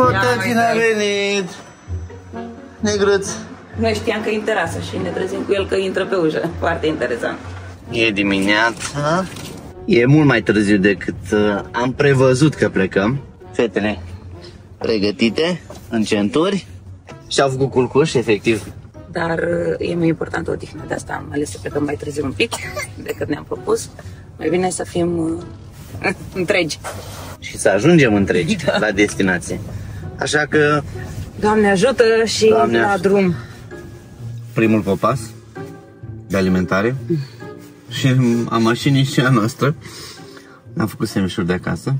Potățin a venit! Negruț. Noi știam că e în terasă și ne trezim cu el că intră pe ușă. Foarte interesant. E dimineața. E mult mai târziu decât uh, am prevăzut că plecăm. Fetele pregătite, în centuri și au făcut culcuș, efectiv. Dar uh, e mai important o odihnă. De asta am ales să plecăm mai târziu un pic decât ne-am propus. Mai bine să fim uh, întregi. Și să ajungem întregi da. la destinație. Așa că Doamne ajută și Doamne la ajută. drum. primul popas de alimentare și a mașinii și a noastră. Am făcut semișuri de acasă.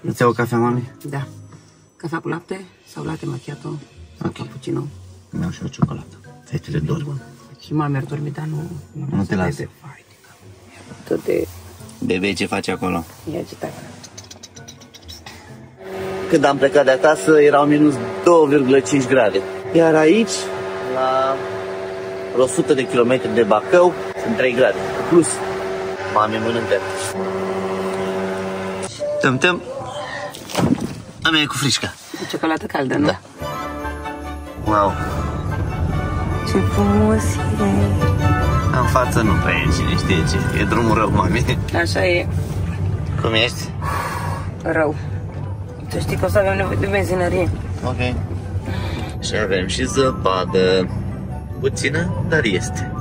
Îți iau o cafea, mami? Da. Cafea cu lapte sau latte macchiato sau Ok. cappuccino. Mi-au și o ciocolată. Fetele dorm. Și mama mi-ar dormi, dar nu... Nu te las. Bebe, vai de cap. Tot de... Bebe, ce faci acolo? E agitat. Când am plecat de acasă erau minus 2,5 grade. Iar aici, la vreo 100 de kilometri de Bacău, sunt 3 grade. Plus, mame mănâncă. Tăm, tăm. A mea e cu frișca. Cu ciocolată caldă, nu? Da. Wow. Ce frumos e. În față nu prea e cine știe ce. E drumul rău, mami. Așa e. Cum ești? Rău. Tu știi că o să avem nevoie de benzinărie. Ok. Și avem și zăpadă. Puțină, dar este.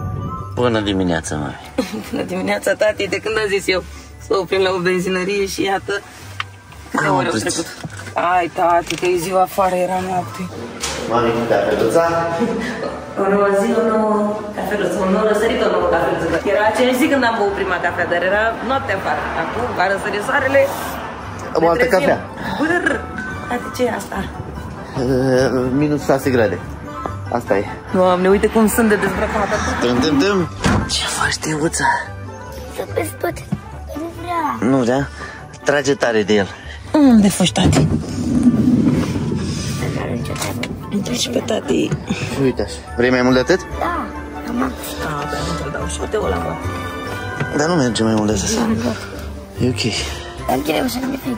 Bună dimineața, mami. Bună dimineața, tati, de când am zis eu să oprim la o benzinărie și iată câte Am ore au oprit. trecut. Ai, tati, că e ziua afară, era noapte. Mami, cum te-a peluța? O nouă zi, o nouă cafeluță, un nou răsărit, o nouă cafeluță. Era aceeași zi când am băut prima cafea, dar era noapte afară. Acum, va răsări soarele, O ne altă trezim. cafea. Băr, tati, ce e asta? Uh, minus 6 grade. Asta e. Doamne, uite cum sunt de dezbrăcată. Dăm, dăm, dăm. Ce faci, Teuța? Să vezi tot. Nu vrea. Nu vrea? Trage tare de el. Unde faci, tati? Nu are nicio treabă. Deci pe tati. Uite așa. Vrei mai mult de atât? Da, am Ah, dar nu te dau și te o la mă. Dar nu merge mai mult de atât. E ok. Dar greu să nu mi frig.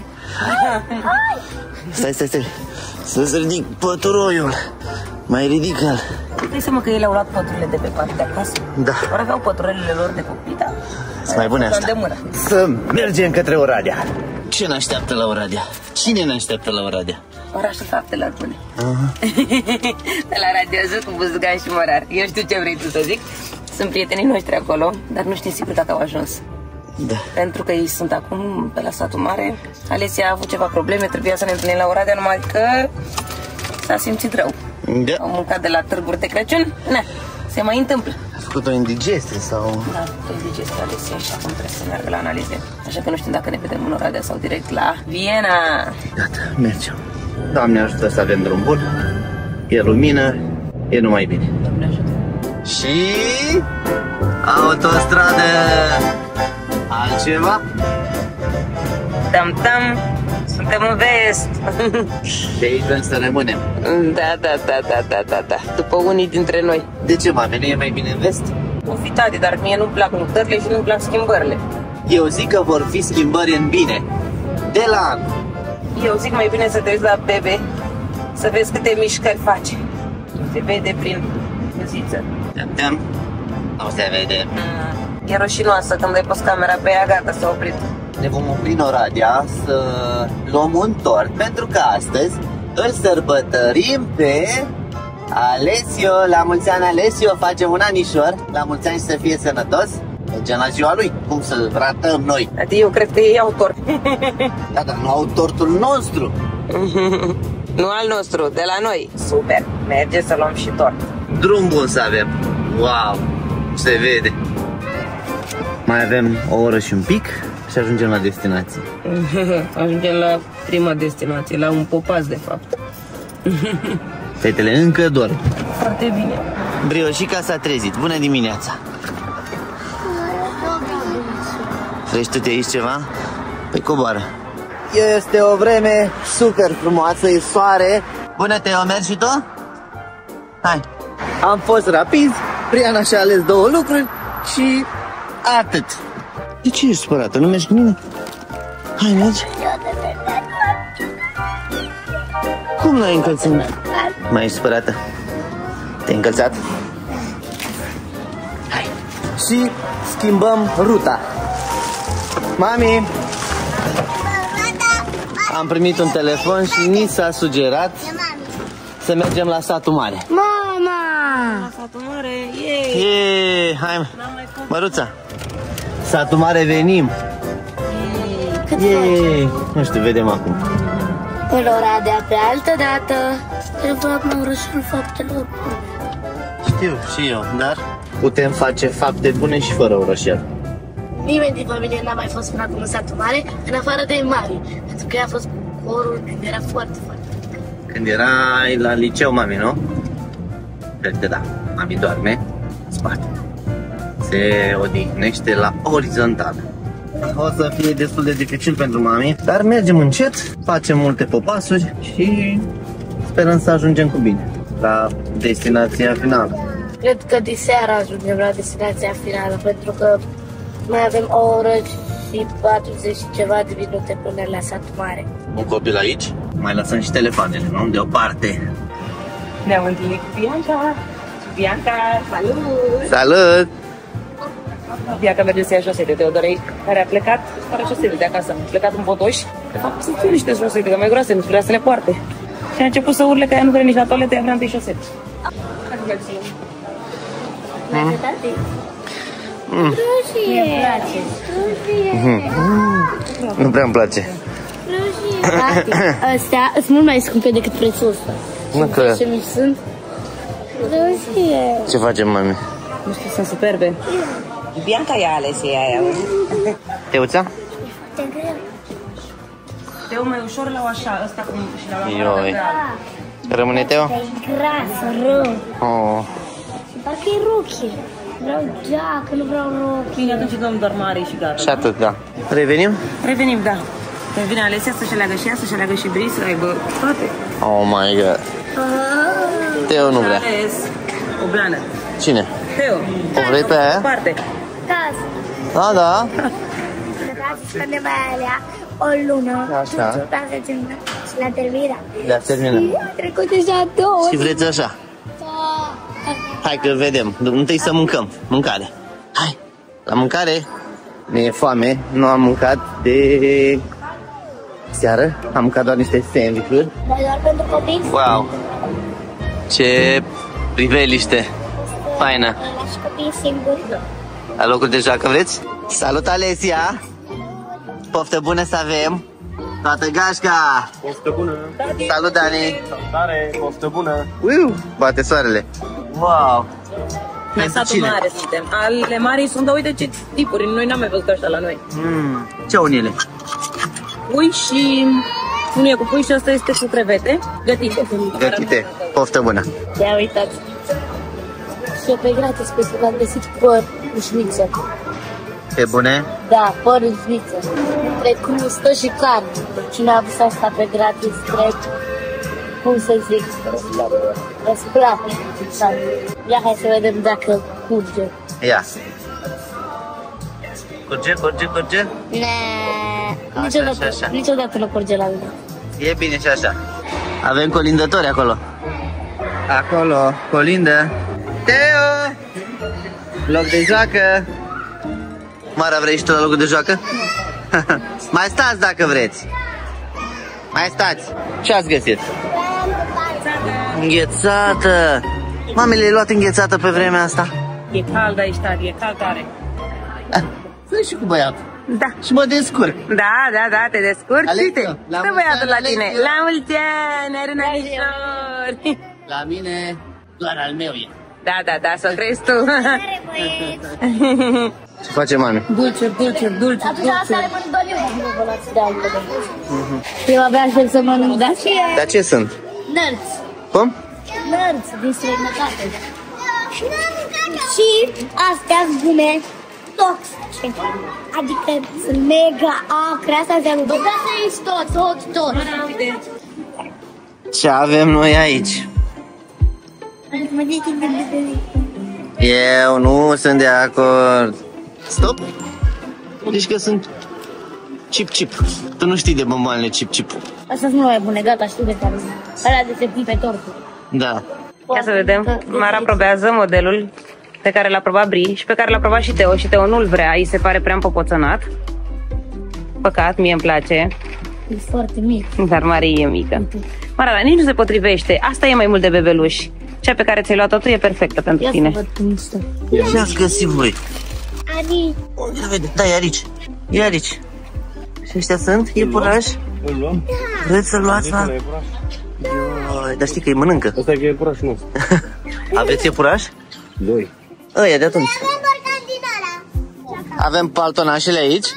Stai, stai, stai. Să-ți ridic păturoiul. Mai ridică-l. Tu dai seama că ei le-au luat păturile de pe partea de acasă? Da. Ori aveau păturelele lor de copii, da? Sunt mai bune Cam astea. de mână. Să mergem către Oradea. Ce ne așteaptă la Oradea? Cine ne așteaptă la Oradea? Orașul faptelor bune. de la radioază cu Buzgan și Morar. Eu știu ce vrei tu să zic. Sunt prietenii noștri acolo, dar nu știu sigur dacă au ajuns. Da. Pentru că ei sunt acum pe la satul mare. Alesia a avut ceva probleme, trebuia să ne întâlnim la Oradea, numai că s-a simțit rău. Da. Au mâncat de la târguri de Crăciun. Na, se mai întâmplă. A făcut o indigestie sau... Da, tot digestia Alesia și acum trebuie să meargă la analize. Așa că nu știu dacă ne vedem în Oradea sau direct la Viena. Gata, mergem. Doamne ajută să avem drum bun. E lumină, e numai bine. Doamne ajută. Și autostradă. Altceva? Tam, tam, suntem în vest. De aici vrem să rămânem. da, da, da, da, da, da, da. După unii dintre noi. De ce, mame? Nu e mai bine în vest? O fi tati, dar mie nu-mi plac mutările și nu-mi plac schimbările. Eu zic că vor fi schimbări în bine. De la an. Eu zic mai bine să te uiți la bebe, să vezi câte mișcări face. Se vede prin muziță. Te-am? Nu se vede. Mm. E roșinoasă când ai pus camera pe ea, gata, s-a oprit. Ne vom opri în Oradea să luăm un tort pentru că astăzi îl sărbătorim pe Alessio. La mulți ani, Alessio, facem un anișor. La mulți ani și să fie sănătos. Mergem la ziua lui. Cum să ratăm noi? Tati, eu cred că ei au tort. Da, dar nu au tortul nostru. nu al nostru, de la noi. Super, merge să luăm și tort. Drum bun să avem. Wow, se vede. Mai avem o oră și un pic și ajungem la destinație. Ajungem la prima destinație, la un popas, de fapt. Fetele încă dorm. Foarte bine. Brioșica s-a trezit. Bună dimineața! Vrei tu te aici ceva? Păi coboară. Este o vreme super frumoasă, e soare. Bună, Teo, mergi și tu? Hai. Am fost rapizi, Priana și-a ales două lucruri și atât. De ce ești supărată? Nu mergi cu mine? Hai, mergi. Cum n-ai încălțat? Mai ești supărată? Te-ai încălțat? Hai. Și schimbăm ruta. Mami, am primit un telefon și ni s-a sugerat să mergem la satul mare. Mama! La satul mare, yay! Ye, hai, Măruța. Satul mare venim. Cât Ye, nu știu, vedem acum. În Oradea pe altă dată. Eu fac la orașul faptelor bune. Știu și eu, dar putem face fapte bune și fără orășel. Nimeni din familie n-a mai fost până acum în satul mare, în afară de Mari. Pentru că ea a fost cu corul când era foarte, foarte mică. Când erai la liceu, mami, nu? Cred că da. Mami doarme în spate. Se odihnește la orizontală. O să fie destul de dificil pentru mami, dar mergem încet, facem multe popasuri și sperăm să ajungem cu bine la destinația finală. Cred că diseară ajungem la destinația finală, pentru că mai avem o oră și 40 și ceva de minute până la satul mare. Un copil aici, mai lăsăm și telefoanele, nu? Deoparte. Ne-am întâlnit cu Bianca. Bianca, salut! Salut! Bianca merge să ia șosete. Teodorei, care a plecat fără șosete de acasă. A plecat în Botoș. De fapt, să fie niște șosete, că mai groase, nu vrea să le poarte. Și a început să urle că ea nu vrea nici la toaletă, ea vrea întâi șosete. Hai să mergem. Merge, tati? Roșie! Roșie! Nu prea îmi place. Roșie! Tati, astea sunt mult mai scumpe decât prețul ăsta. Nu că... Ce mici sunt? Roșie! Ce facem, mami? Nu știu, sunt superbe. Bianca i-a ales ea aia. Teuța? Te greu. Teo mai ușor la o așa, ăsta cum și la Ioi. la real. Rămâne Teo? E gras, rău. Oh. Și parcă e rochie. Vreau geacă, nu vreau rochie. Bine, atunci dăm doar mare și gata. Și atât, da. Revenim? Revenim, da. Când vine Alesia să-și aleagă și ea, să-și aleagă și Bri, să aibă toate. Oh my god. Teo nu vrea. Ales o blană. Cine? Teo, O vrei pe aia? parte. Caz. Da, da. Vreau să ne mai alea o lună. Așa. Și la terminat. Le-a terminat. A trecut deja două. Și vreți așa? Hai că vedem. Întâi să mâncăm. Mâncare. Hai. La mâncare. Mi-e foame. Nu am mâncat de seară. Am mâncat doar niște sandwich-uri. Dar doar pentru copii? Wow. Ce priveliște. Faină. Lași copiii singuri. La locul de joacă vreți? Salut, Alesia! Poftă bună să avem! Toată gașca! Poftă bună! Salut, Dani! Salutare! Poftă bună! Uiu, bate soarele! Wow! La Pentru satul cine? mare suntem. Ale mari sunt, dar uite ce tipuri. Noi n-am mai văzut așa la noi. Mm, ce unile? Pui și... Unul e cu pui și ăsta este cu crevete. Gătite. Gătite. Poftă bună! Ia uitați. Și e pe gratis pentru că am găsit păr în șniță. E bune? Da, păr în șniță. Între crustă și carne. Cine a văzut asta pe gratis, cred, cum să zic, îți place. Ia hai să vedem dacă curge. Ia! Curge, curge, curge? Ne, Așa, niciodată, așa, așa. niciodată nu curge la mine. E bine și așa. Avem colindători acolo. Acolo, colindă. Teo! Loc de joacă. Mara, vrei și tu la locul de joacă? Mai stați dacă vreți. Mai stați. Ce ați găsit? Înghețată. Mami, le-ai luat înghețată pe vremea asta? E cald aici, tati, e cald tare. Să și cu băiatul. Da. Și mă descurc. Da, da, da, te descurci, Alexia, uite. la Stă mulți băiatul ani, la tine. Alexia. La mulți ani, are un anișor. La mine, doar al meu e. Da, da, da, să crezi tu. Ce face mami? Dulce, dulce, dulce, Atunci asta dulce. le mănânc doar eu. Nu vă luați de altele. Eu abia aștept să mănânc, dar și Dar ce sunt? nărți. Cum? Nărți din străinătate. Și astea sunt bune toxice. Adică sunt mega acre. Asta înseamnă, bă, da să ești tot, tot, tot. Ce avem noi aici? Mă zici de Eu nu sunt de acord. Stop! Deci că sunt Chip Chip. Tu nu știi de bomboanele Chip Chip. Astea sunt mai bune, gata, știu de care sunt. Alea de se pui pe tortul. Da. Ia să vedem. Mara probează modelul pe care l-a probat Bri și pe care l-a probat și Teo și Teo nu-l vrea, îi se pare prea împopoțănat. Păcat, mie îmi place, E foarte mic. dar Marie e mică. Mara, dar nici nu se potrivește. Asta e mai mult de bebeluș. Cea pe care ți-ai luat-o tu e perfectă pentru Ia să tine. văd cum stă. Ce ați găsit voi? Ani, Ia vede, da, e aici. E aici. Și ăștia sunt iepurași? Îl luăm? Vreți să luați, mă? Ioi, Dar știi că îi mănâncă. Asta e iepurașul nostru. Aveți iepuraș? Doi. Ăia de atunci. Avem paltonașele aici.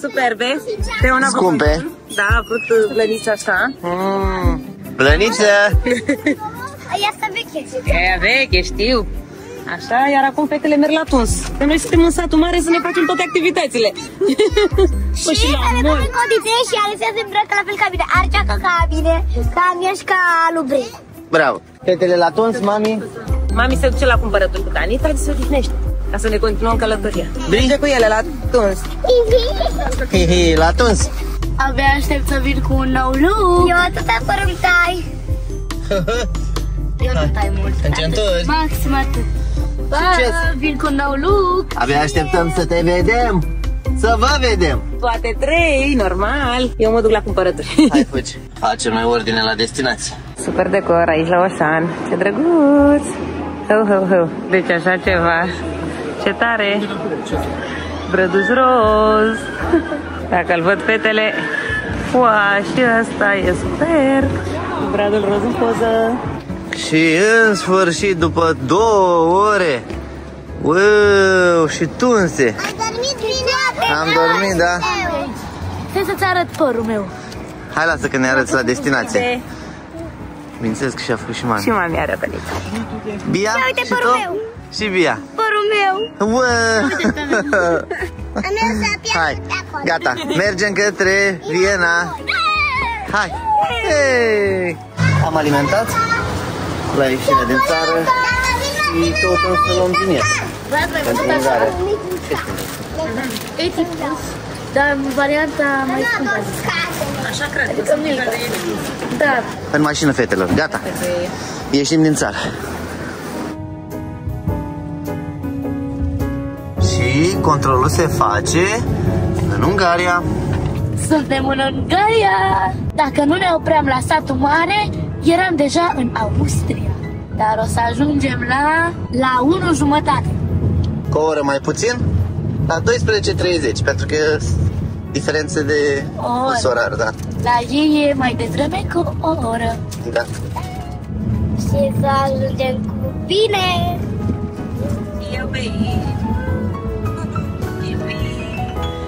Superbe. Teo n-a vrut- Scumpe. Da, a vrut uh, blănița asta. Mm. Plăniță! ia să veche. E veche, știu. Așa, iar acum fetele merg la tuns. Că noi suntem în satul mare să ne facem toate activitățile. Păi și la Care mall. pune condiție și Alessia se îmbracă la fel ca mine. Arceacă ca mine, ca mine și ca lui Bre. Bravo! Fetele la tons, mami. Mami se duce la cumpărături cu Dani, Tati se odihnește. Ca să ne continuăm călătoria. Bine. Merge cu ele la tuns. He, he, la tons. Abia aștept să vin cu un nou look. Eu atâta păr îmi tai. Eu nu tai mult. Încenturi. Maxim atât. Succes. Ba, vin cu un nou look. Abia așteptăm să te vedem. Să vă vedem. Toate trei, normal. Eu mă duc la cumpărături. Hai, fugi. Facem noi ordine la destinație. Super decor aici la Oșan. Ce drăguț! Hău, hău, hău. Deci așa ceva. Ce tare! Brăduț roz. Dacă îl văd fetele, Ua, și ăsta e super. Bradul roz în poză. Și în sfârșit, după două ore, Uuu, și tunse. Am dormit bine. Am dormit, da. Hai să-ți arăt părul meu. Hai, lasă că ne arăți la destinație. Bineînțeles că și-a făcut și mami. Și mami are rătălit. Bia? Ia uite și părul tu? meu. Și Bia. Părul meu. Uă! Hai, gata, mergem către Viena. Hai! Hey! Am alimentat la ieșirea din țară și căutăm să luăm bilet pentru Ungaria. Eti plus, dar varianta mai scumpă. Așa cred. Adică mică. Da, În mașină, fetelor, gata, ieșim din țară. Și controlul se face în Ungaria. suntem în Ungaria. Dacă nu ne opream la satul mare, eram deja în Austria. Dar o să ajungem la, la 1 jumătate. Cu o oră mai puțin, la 12.30, pentru că e diferențe de O oră. fus orar, da. La ei e mai devreme cu o oră. da. Și să ajungem cu bine.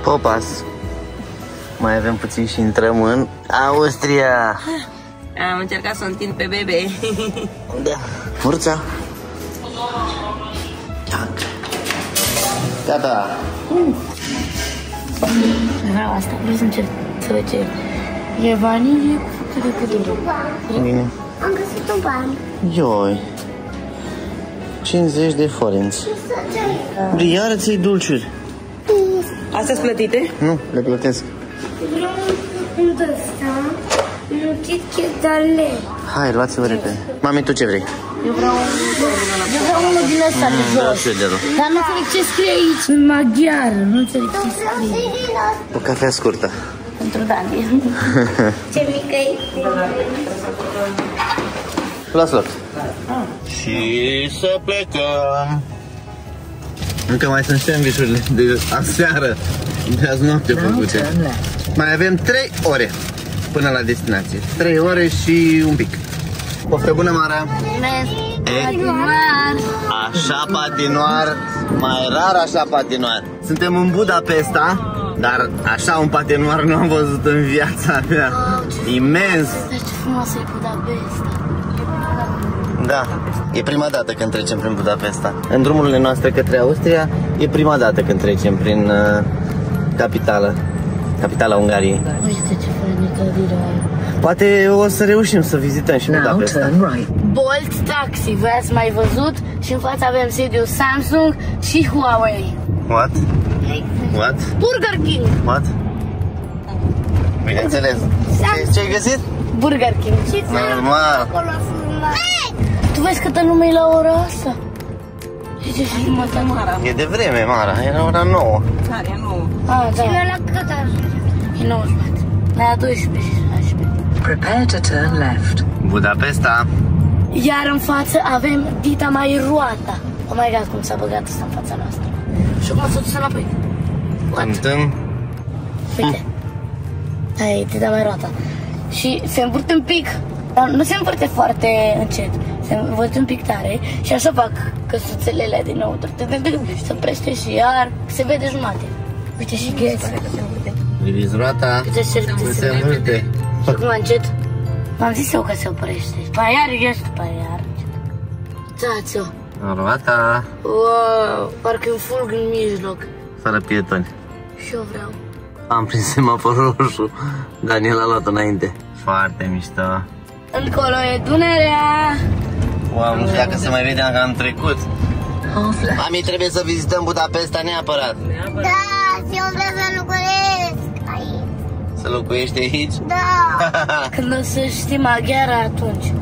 Popas. Mai avem puțin și intrăm în Austria. Am încercat să o întind pe bebe. Da. Forța. Tac. Gata. Da, asta vreau să încerc să văd ce e. E vanilie cu fructe de pădure. Bine. Am găsit un ban. Ioi. 50 de forinți. Iară ți dulciuri. Astea sunt plătite? Nu, le plătesc. Vreau un de ăsta, un KitKat de ale. Hai, luați-vă repede. Mami, tu ce vrei? Eu vreau unul din ăsta de Da, jos. și eu de rog. Dar nu înțeleg ce scrie aici. În maghiar, nu înțeleg ce scrie. O cafea scurtă. Pentru Dani. ce mică e. Luați loc. Și să plecăm. Încă mai sunt sandvișurile de aseară, de azi noapte făcute. Mai avem 3 ore până la destinație. 3 ore și un pic. Poftă bună, Mara! E, Mar. așa patinoar, mai rar așa patinoar. Suntem în Budapesta, dar așa un patinoar nu am văzut în viața mea. Imens! Dar ce frumoasă e Budapesta. Da, e prima dată când trecem prin Budapesta. În drumurile noastre către Austria, e prima dată când trecem prin uh, capitală, capitala Ungariei. Uite ce faină clădirea aia. Poate o să reușim să vizităm și Budapesta. Bolt Taxi, voi ați mai văzut? Și în față avem sediul Samsung și Huawei. What? What? Burger King. What? Bineînțeles. Ce, ce ai găsit? Burger King. Și Normal. acolo Tu vezi câtă lume e la ora asta? Zice și jumătate mare. E de vreme, Mara. E la ora 9. Care nu? Ah, da. Și la cât E 9 jumătate. La 12 și 16. Prepare to turn left. Budapesta. Iar în față avem Dita mai roata. Oh my god, cum s-a băgat asta în fața noastră. Și acum s-a dus înapoi. Tâm, tâm. Uite. Aia e Dita mai roata. Și se învârte un pic, dar nu se învârte foarte încet. Se învârte un pic tare și așa fac căsuțelele din nou. Și se oprește și iar se vede jumate. Uite și gheță. Priviți roata. Câte se Cum se învârte. Și acum încet. M-am zis eu că se oprește. După aia iar gheță, după aia iar încet. Uitați-o. Roata. Wow, parcă e un fulg în mijloc. Fără pietoni. Și eu vreau. Am prins semaforul roșu. Daniel a luat înainte. Foarte mișto. Încolo e Dunărea. Wow, nu știu dacă se mai vede că am trecut. Half left. Mami, trebuie să vizităm Budapesta neapărat. Da, și eu vreau să locuiesc aici. Să locuiești aici? Da. Când o să știi maghiara atunci.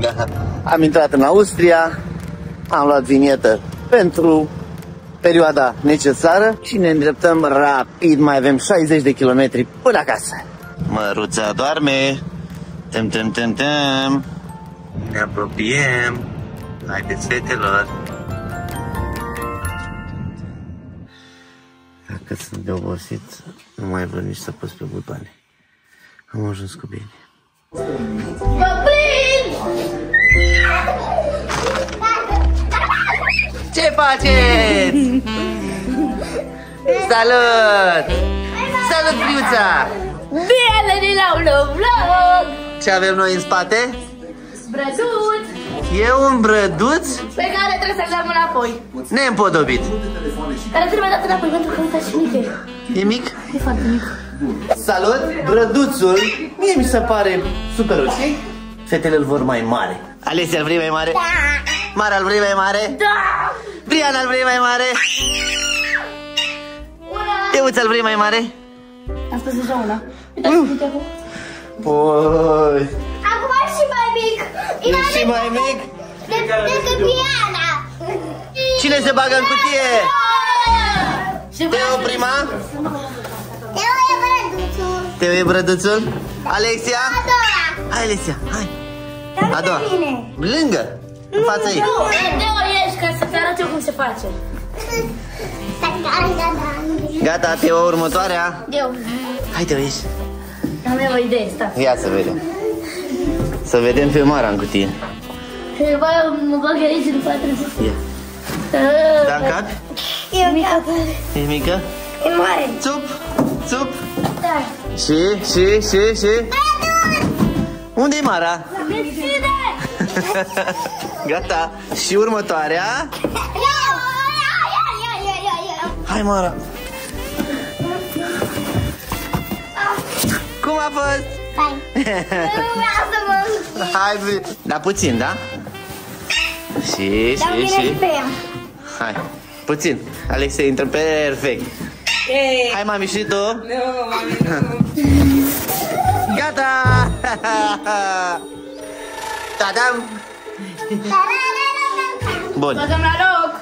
Da. Am intrat în Austria, am luat vinietă pentru perioada necesară și ne îndreptăm rapid, mai avem 60 de kilometri până acasă. Măruța doarme, tem, tem, tem, tem. Ne apropiem. Haideți, fetelor. Dacă sunt de obosit, nu mai vreau nici să pus pe butoane. Am ajuns cu bine. Vă prind! Ce faceți? Salut! Salut, Priuța! Bine din la un vlog! Ce avem noi în spate? Brăduț E un brăduț pe care trebuie să-l dăm înapoi. neîmpodobit. Care trebuie dat înapoi pentru că uitați și mic e. E mic? E foarte mic. Salut! Brăduțul, mie mi se pare super ok. Fetele îl vor mai mare. Alessia îl vrei mai mare? Da! Mara îl vrei mai mare? Da! Briana îl vrei mai mare? Una! Teuța îl vrei mai mare? Am spus deja una. Uitați mic acum. Păi... și mai mic? Decât Diana. Cine se bagă în cutie? Și Teo prima? Eu e brăduțul. Teo e brăduțul? Alexia? A doua. Hai, Alexia, hai. A doua. Lângă. În fața ei. Nu, Teo ești ca să-ți arăt eu cum se face. Gata, Teo, următoarea. Eu. Hai, Teo, ieși. Am eu o idee, stai. Ia să vedem. Să vedem pe Mara în cutie. Bă, mă bag aici după trebuie. Ia. Da, în cap? E mică. E mică? E mare. Țup, țup. Da. Și, și, și, și. Unde-i Mara? Deschide! Gata. Și următoarea. Ia, ia, ia, ia, ia, ia. Hai, Mara. Cum a fost? Hai. Nu vreau să mă Hai, Bri- da puțin, da? Și, Dau și, bine și. și pe ea. Hai, puțin. Alexia intră perfect. Ei! Hai, mami, și tu? Nu, mami, nu. Gata! Tadam! Bun. Băgăm la loc.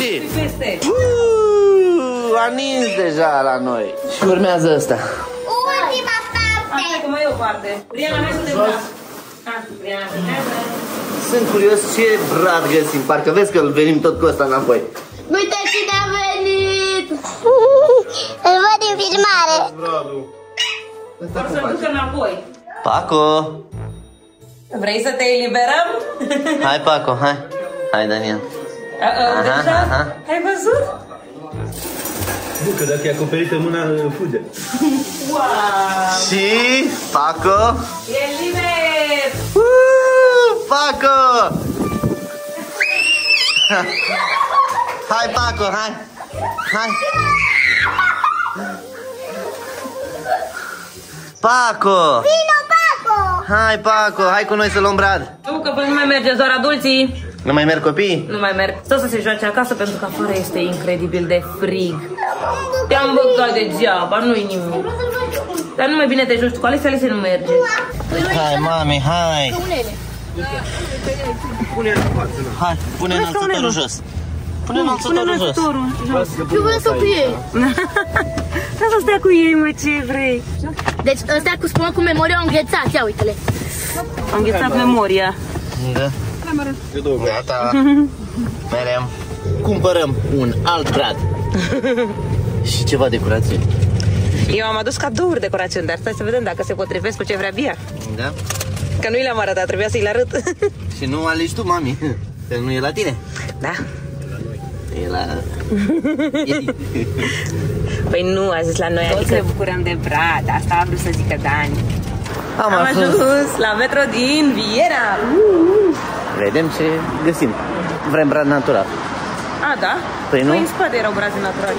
Și... Peste. Uuu, a nins deja la noi. Și urmează ăsta. Ultima Asta parte. că mai e o parte. Briana, hai să te urmă. Ah, Briana, urmează. Sunt curios ce brad găsim. Parcă vezi că venim tot cu ăsta înapoi. Uite cine a venit. Îl văd în filmare. Vor să-l ducă înapoi. Paco! Vrei să te eliberăm? Hai, Paco, hai. Hai, Daniel. Uh-oh, Aha, deja? aha. Ai văzut? Nu, că dacă e acoperită mâna, fuge. Wow! Și Paco. E liber! Uh, Paco! Hai, Paco, hai! Hai! Paco! Vino, Paco. Hai, Paco, hai cu noi să luăm brad! Nu, că până nu mai merge doar adulții. Nu mai merg copii? Nu mai merg. Stă să se joace acasă pentru că afară este incredibil de frig. Te-am băgat degeaba, nu-i nimic. Vreau să-l văd. Dar nu mai bine te joci cu Alexia, se nu merge. Hai, mami, hai. Unele. Hai, pune înălțătorul jos. Pune înălțătorul jos. Eu vreau să cu ei. Vreau să stea cu ei, mă, ce vrei. Deci ăstea cu spumă cu memorie au înghețat, ia uite-le. Am înghețat memoria. Da. Gata. Merem. Cumpărăm un alt brad. Și ceva decorație. Eu am adus cadouri decorațiuni, dar stai să vedem dacă se potrivesc cu ce vrea Bia. Da? Că nu i le-am arătat, trebuia să-i le arăt. Și nu alegi tu, mami. Că nu e la tine. da. E la... Păi nu, a zis la noi, Toți adică... ne bucurăm de brad, asta a vrut să zică Dani. Am, Am ajuns la metro din Viena. Vedem ce găsim. Vrem brad natural. A, da? Păi nu? Păi în spate erau braze naturale.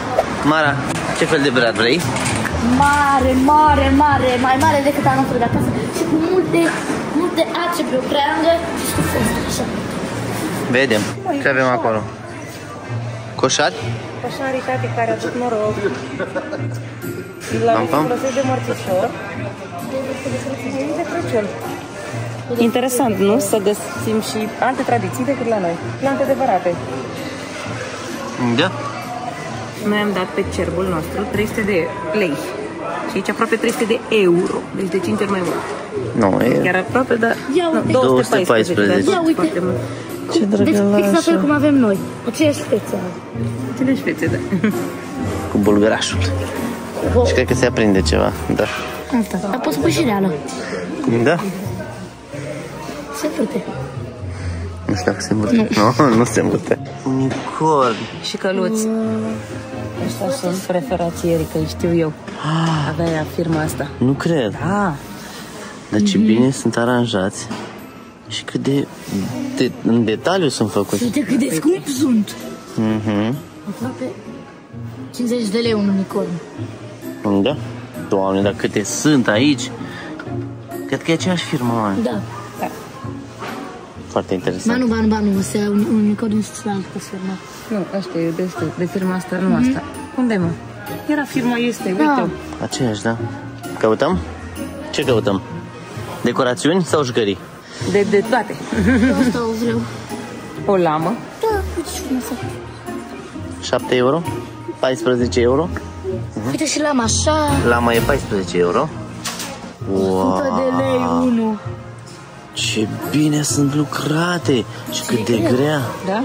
Mara, ce fel de brad vrei? Mare, mare, mare, mai mare decât anul de acasă și cu multe, multe ace pe o creangă și cu fost așa. Vedem. Ce avem acolo? Coșari? Coșarii tati care a tot noroc. La Pam, mine pam. folosesc de mărțișor. De Crăciun. Interesant, nu? Să găsim și alte tradiții decât la noi. Plante adevărate. Da. Noi am dat pe cerbul nostru 300 de lei. Și aici aproape 300 de euro. Deci de 5 ori mai mult. Nu, e... Chiar aproape, dar... Ia uite. nu, 214. dar Ia uite. foarte mult. Ce Deci fix la fel cum avem noi. Aceeași fețe au. Cele șpețe, da. Cu bulgărașul. Și cred că se aprinde ceva. Da. Dar poți pui și reală. Da? Se pute. Nu știu dacă se mute. Nu, nu se mute. Unicorn. Și căluți. Ăștia sunt preferatierii, că îi știu eu. Avea ea firma asta. Nu cred. Da. Dar ce bine sunt aranjați. Și cât de, de în detaliu sunt făcuți. Uite cât de scump sunt. Mhm. Aproape 50 de lei un unicorn. Da? Doamne, dar câte sunt aici. Cred că e aceeași firmă, oameni. Da. Foarte Ba interesant. nu, ba nu, ba nu, se un unicorn este la altă firmă. Nu, ăștia e de, ăsta, de firma asta, nu asta. Unde, mă? Era firma este, uite Da. Aceeași, da. Căutăm? Ce căutăm? Decorațiuni sau jucării? De, de toate. Asta o vreau. O lamă. Da, uite ce frumoasă. 7 euro? 14 euro? Uite și lama așa. Lama e 14 euro. 100 Wow, de lei unul. Ce bine sunt lucrate și cât de grea. Da?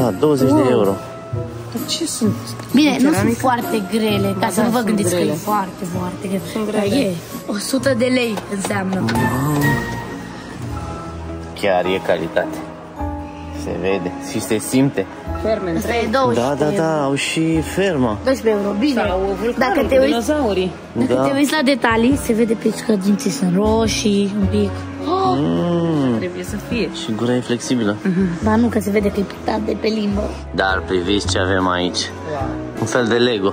Da, 20 de euro. Dar ce sunt? Bine, nu sunt Ceramică? foarte grele, ca să da, nu vă sunt gândiți că e grele. foarte, foarte grele. Sunt Dar grele. e 100 de lei înseamnă. Chiar e calitate. Se vede și se simte. Ferme Asta e întregi. 12 Da, da, da, au și fermă. 12 euro, bine. Sau vulcanul Dacă cu te uiți, dinozaurii. dacă Da. te uiți la detalii, se vede pe aici că dinții sunt roșii, un pic. Oh, Mm, Trebuie să fie. și gura e flexibilă. ba nu, că se vede că e pictat de pe limbă. Dar priviți ce avem aici. Un fel de Lego.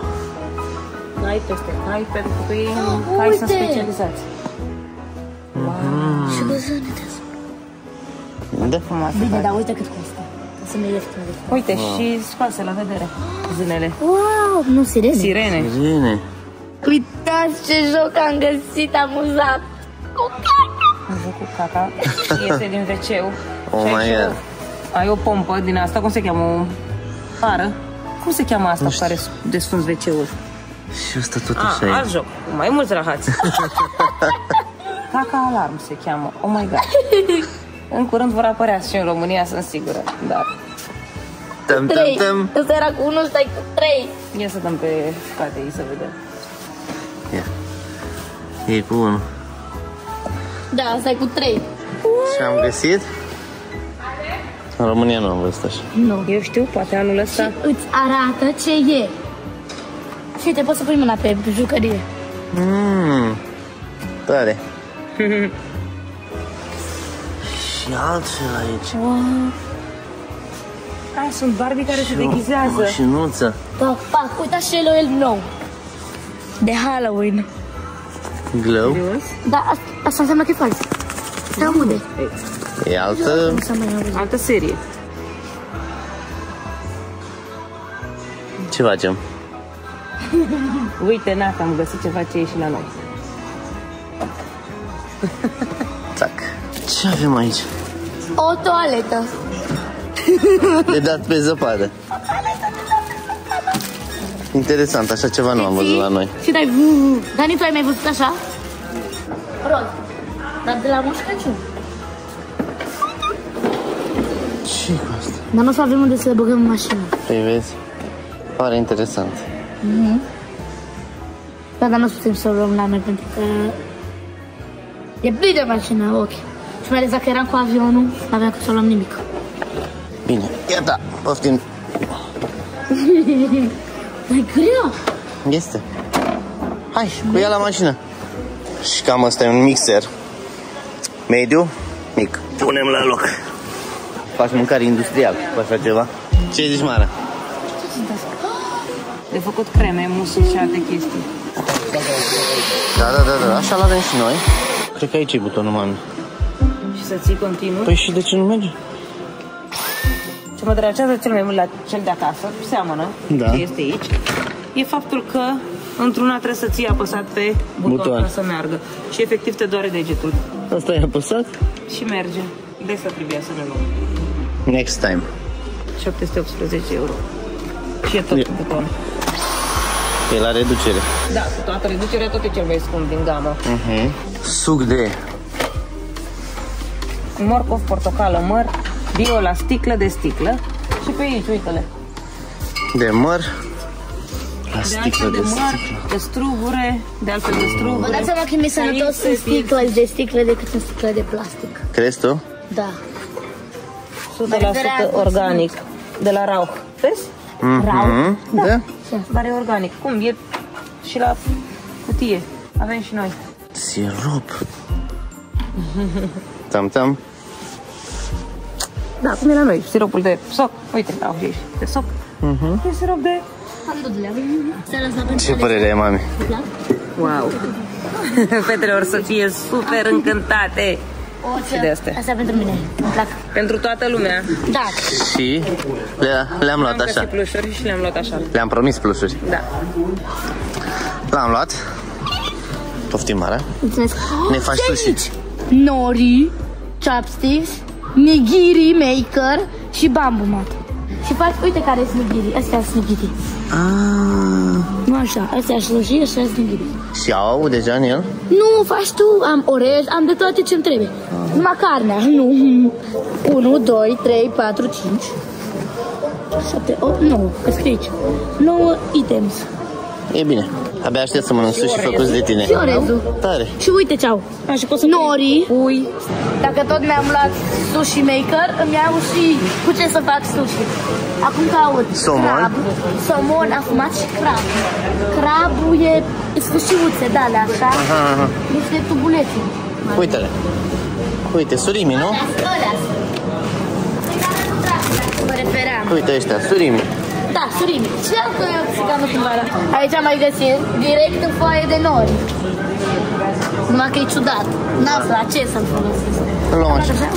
Ai peste cai, pentru că ei Ah, cai uite! sunt specializați. Și găzăne de Da? Frumoasă. Bine, dar uite cât costă. O să mi ieftin de fapt. Uite, și scoase la vedere zânele. Wow, nu sirene. Sirene. Bine. Uitați ce joc am găsit amuzat. Cu caca. Am jucat cu caca și iese din wc Oh și ai my și God. o- Ai o pompă din asta, cum se cheamă? O pară. Cum se cheamă asta cu care desfunzi wc-ul? Și ăsta tot Ah, așa alt e. joc. cu Mai mulți rahați. Caca alarm se cheamă. Oh my god. În curând vor apărea și în România, sunt sigură. Dar Tăm, tăm, Trei. tăm. Ăsta era cu unul, stai cu trei. ia să dăm pe spate ei să vedem. Ia. E cu unul. Da, stai cu trei. Și am găsit? În România nu am văzut așa. Nu. Eu știu, poate anul ăsta. Îți arată ce e. Și te poți să pui mâna pe jucărie. Mmm, tare. și altfel aici. Ah, sunt Barbie care se O deghizează. mașinuță. Pac, pac, uitați și el nou. De Halloween. Glow. Serios? Da, asta, asta înseamnă că e fals. Se aude. E altă... Nu se mai aude. Altă serie. Ce facem? Uite, na, că am găsit ceva ce e și la noi. Tac. Ce avem aici? O toaletă. De dat pe zăpadă. Interesant, așa ceva nu am văzut la noi. Și dai vu. Dani, tu ai mai văzut așa? Roz. Dar de la Moș Crăciun. ce cu asta? Dar nu o să avem unde să le băgăm în mașină. Păi vezi? Pare interesant. Da, dar nu putem să o luăm la noi pentru că e bine mașina, ok. Și mai ales dacă eram cu avionul, nu aveam cum să luăm nimic. Bine, iată, poftim. Mai greu. Este. Hai, cu ea la mașină. Și cam asta e un mixer. Mediu, mic. Punem la loc. Faci mâncare industrial cu așa ceva? Ce zici, Mara? De făcut creme, musuri și alte chestii. Da, da, da, da, așa l-avem și noi. Cred că aici e butonul, mami. Și să ții continuu. Păi și de ce nu merge? Ce mă deranjează cel mai mult la cel de acasă, seamănă, Da. ce este aici, e faptul că într-una trebuie să ții apăsat pe buton, Buton. ca să meargă. Și efectiv te doare degetul. Asta e apăsat? Și merge. De să trebuia să ne luăm. Next time. 718 euro. Și e tot E- cu buton. E la reducere. Da, cu toată reducerea tot e cel mai scump din gamă. Uh-huh. Suc de... Morcov, portocală, măr, bio la sticlă de sticlă. Și pe aici, uite-le. De măr. La De sticlă altfel de de măr, sticlă. de strugure, de altfel de Vă strugure. dați seama că e mai sănătos în sticlă de sticlă decât în sticlă de plastic. Crezi tu? Da. 100% organic. De la Rauch. Vezi? Mhm. Da. Dar e organic. Cum? E și la cutie. Avem și noi. Sirop. Tam, tam. Da, cum e la noi. Siropul de soc. Uite, Rauch e și de soc. E sirop de... Am dudule. Seara asta pentru Ce părere ai, mami? Wow. Fetele or să fie super încântate. Și de astea. Asta pentru mine. Îmi plac. Pentru toată lumea. Da. Și le, le-am Am luat găsit așa. plușuri și le-am luat așa. Le-am promis plușuri. Da. L-am luat. Poftim, Mara. Mulțumesc. Ne faci Ce sushi. zici? Nori, chopsticks, nigiri maker și bamboo mat. Și faci, uite care sunt nigiri. Astea sunt nigiri. Ah. Nu așa, astea sunt sushi, astea sunt nigiri. Și au deja în el? Nu, faci tu, am orez, am de toate ce-mi trebuie. Numai carnea, nu. 1, 2, 3, 4, 5, 7, 8, 9, că scrie aici. 9 items. E bine. Abia aștept să mănânc sushi făcuți de tine. Și orezul. Tare. Și uite ce au. și poți să Nori. pui. Dacă tot mi-am luat sushi maker, îmi iau și cu ce să fac sushi. Acum caut Somon. crab, somon afumat și crab. Crabul e sfârșiuțe de alea, așa, Aha, aha. niște tubulețe. Uite-le. Uite, surimi, nu? Alea Mă refeream. Uite ăștia, surimi. Da, surimi. Și că se cam schimbarea. Aici am mai găsit direct în foaie de nori. Numai că e ciudat. N-am să la ce să-l folosesc. Îl luăm așa. Așa?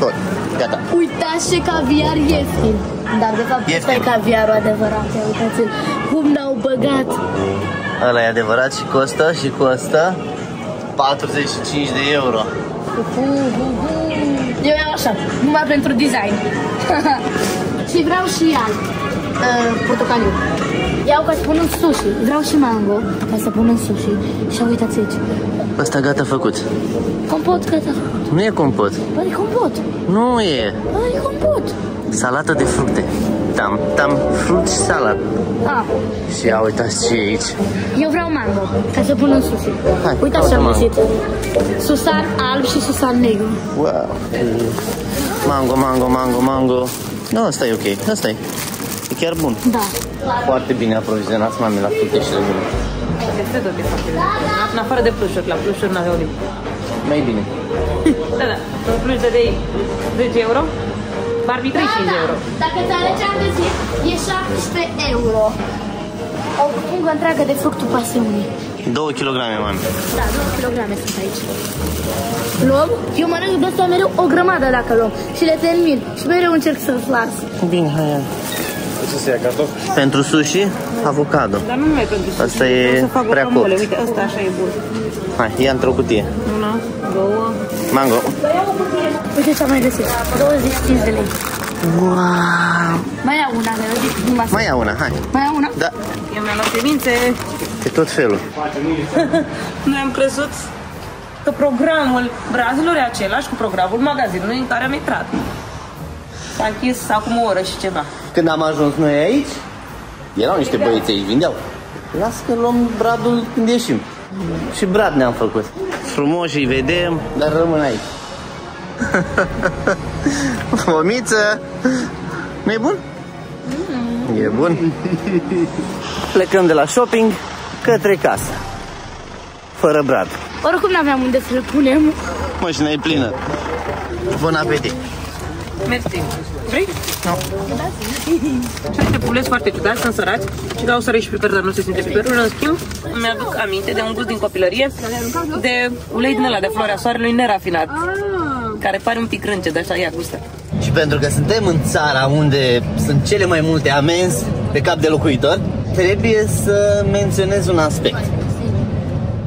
Tot. Gata. Uitați ce caviar ieftin. Dar de fapt ăsta e caviarul adevărat. Ia Uitați-l cum n-au băgat. Ăla e adevărat și costă și costă 45 de euro. Eu iau așa, numai pentru design. și vreau și alt uh, portocaliu. Iau ca să pun în sushi. Vreau și mango ca să pun în sushi. Și uitați aici. Ăsta gata făcut. Compot, gata. Nu e compot. Bă, e compot. Nu e. Bă, e compot. Salată de fructe. Tam, tam, fruct și salat. Ah, Și ia uitați ce e aici. eu vreau mango ca să pun în sushi. Hai, Uitați ce caută am mango. găsit. Susan alb și susan negru. Wow. Mango, mango, mango, mango. Nu, ăsta e ok. Ăsta e. E chiar bun. Da. Foarte bine aprovizionați mame la fructe și legume. Este tot e foarte bine. În afară de plușuri, la plușuri n-aveau nimic. Mai bine. Da, da. Un plus de 10 euro. Barbie 35 euro. Dacă ți alegi am găsit, e 17 euro. O pungă întreagă de fructul pasiunii. 2 kg, mami. Da, 2 kg sunt aici. Luăm? Eu mănânc de astea mereu o grămadă dacă luăm. Și le termin. Și mereu încerc să-l las. Bine, hai, hai. să se ia cartofi? Pentru sushi, avocado. Dar nu numai pentru sushi. Asta e Vreau să fac prea guacamole. copt. Uite, ăsta așa e bun. Hai, ia într-o cutie. Una, două. Mango. Uite ce am mai găsit. 25 de lei. Wow. Mai ia una, de zic, nu mă Mai ia una, hai. Mai ia una? Da, Eu mi-am luat semințe. e tot felul. Noi am crezut că programul brazilor e același cu programul magazinului în care am intrat. S-a închis acum o oră și ceva. Când am ajuns noi aici, erau niște băieți aici, vindeau. Las că luăm bradul când ieșim. Și brad ne-am făcut. Frumos îi vedem, dar rămân aici. Omiță! nu e bun? E bun. Plecăm de la shopping către casă. Fără brad. Oricum n-aveam unde să-l punem. Mașina e plină. Bun apetit! Mersi. Vrei? Nu. Și niște puleți foarte ciudați, sunt sărați și dau sără și piper, dar nu se simte piperul. În schimb, mi-aduc aminte de un gust din copilărie, de ulei din ăla de floarea soarelui nerafinat, care pare un pic rânce, de așa ia gustă. Și pentru că suntem în țara unde sunt cele mai multe amenzi pe cap de locuitor, trebuie să menționez un aspect.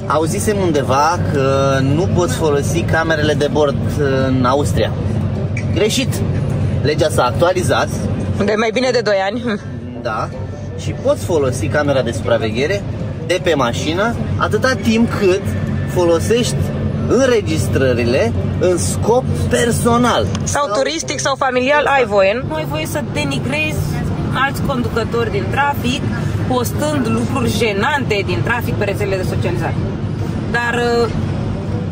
Auzisem undeva că nu poți folosi camerele de bord în Austria. Greșit! Legea s-a actualizat, De mai bine de 2 ani. da, și poți folosi camera de supraveghere de pe mașină atâta timp cât folosești înregistrările în scop personal. Sau turistic sau familial, ai voie. Nu ai voie să denigrezi alți conducători din trafic postând lucruri jenante din trafic pe rețelele de socializare. Dar uh,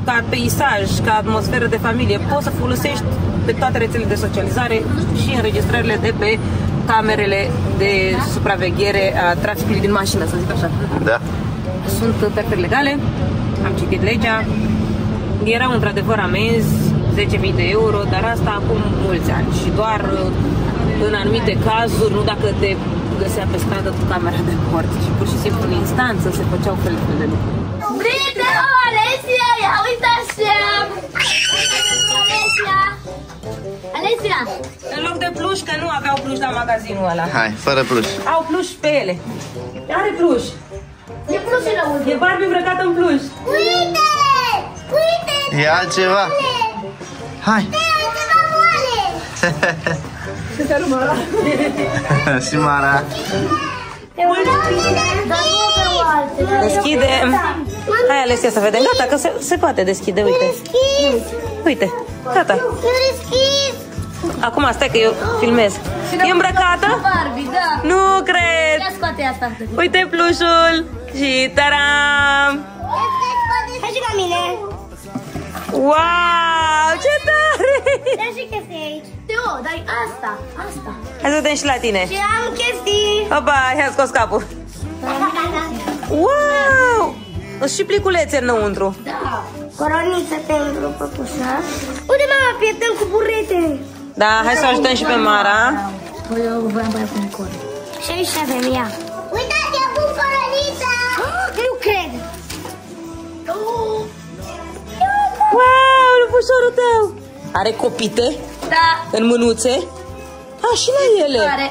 ca peisaj, ca atmosferă de familie, poți să folosești pe toate rețelele de socializare și înregistrările de pe camerele de supraveghere a traficului din mașină, să zic așa. Da. Sunt perfect legale, am citit legea, erau într-adevăr amenzi 10.000 de euro, dar asta acum mulți ani și doar uh, în anumite cazuri, nu dacă te găsea pe stradă cu camera de bord, și pur și simplu în instanță se făceau fel fel de lucruri. Brindă, Alesia, ia uite așa! Alesia! Alesia! În loc de pluș, că nu aveau pluș la magazinul ăla. Hai, fără pluș. Au pluș pe ele. Are pluș. E plus înăuntru. E Barbie îmbrăcată în pluș. Uite! Uite! E altceva. Hai. Altceva moale! și Mara. Dar nu avem altele. Deschide. Hai, Alesia, să vedem. Gata, că se, se poate deschide, uite. Deschis! Uite, gata. E deschis! Acum stai că eu filmez. E îmbrăcată? Barbie, da. Nu cred! Ia scoate asta. Uite plușul! Și taram! Hai și la mine. Wow, ce tare! Ia și chestii aici. Teo, dai asta, asta. Hai să vedem și la tine. Și am chestii. Opa, i-am scos capul. Wow! Sunt și pliculețe înăuntru. Da. Coroniță pentru păpușa. Uite, mama, pieptăm cu burete. Da, hai să o ajutăm și pe Mara. Păi eu voiam băia cu cor. Și aici avem ea. Uitați, am pus coronița. Nu cred. Wow, lupușorul tău! Are copite Da. în mânuțe? A, și la ele. Are.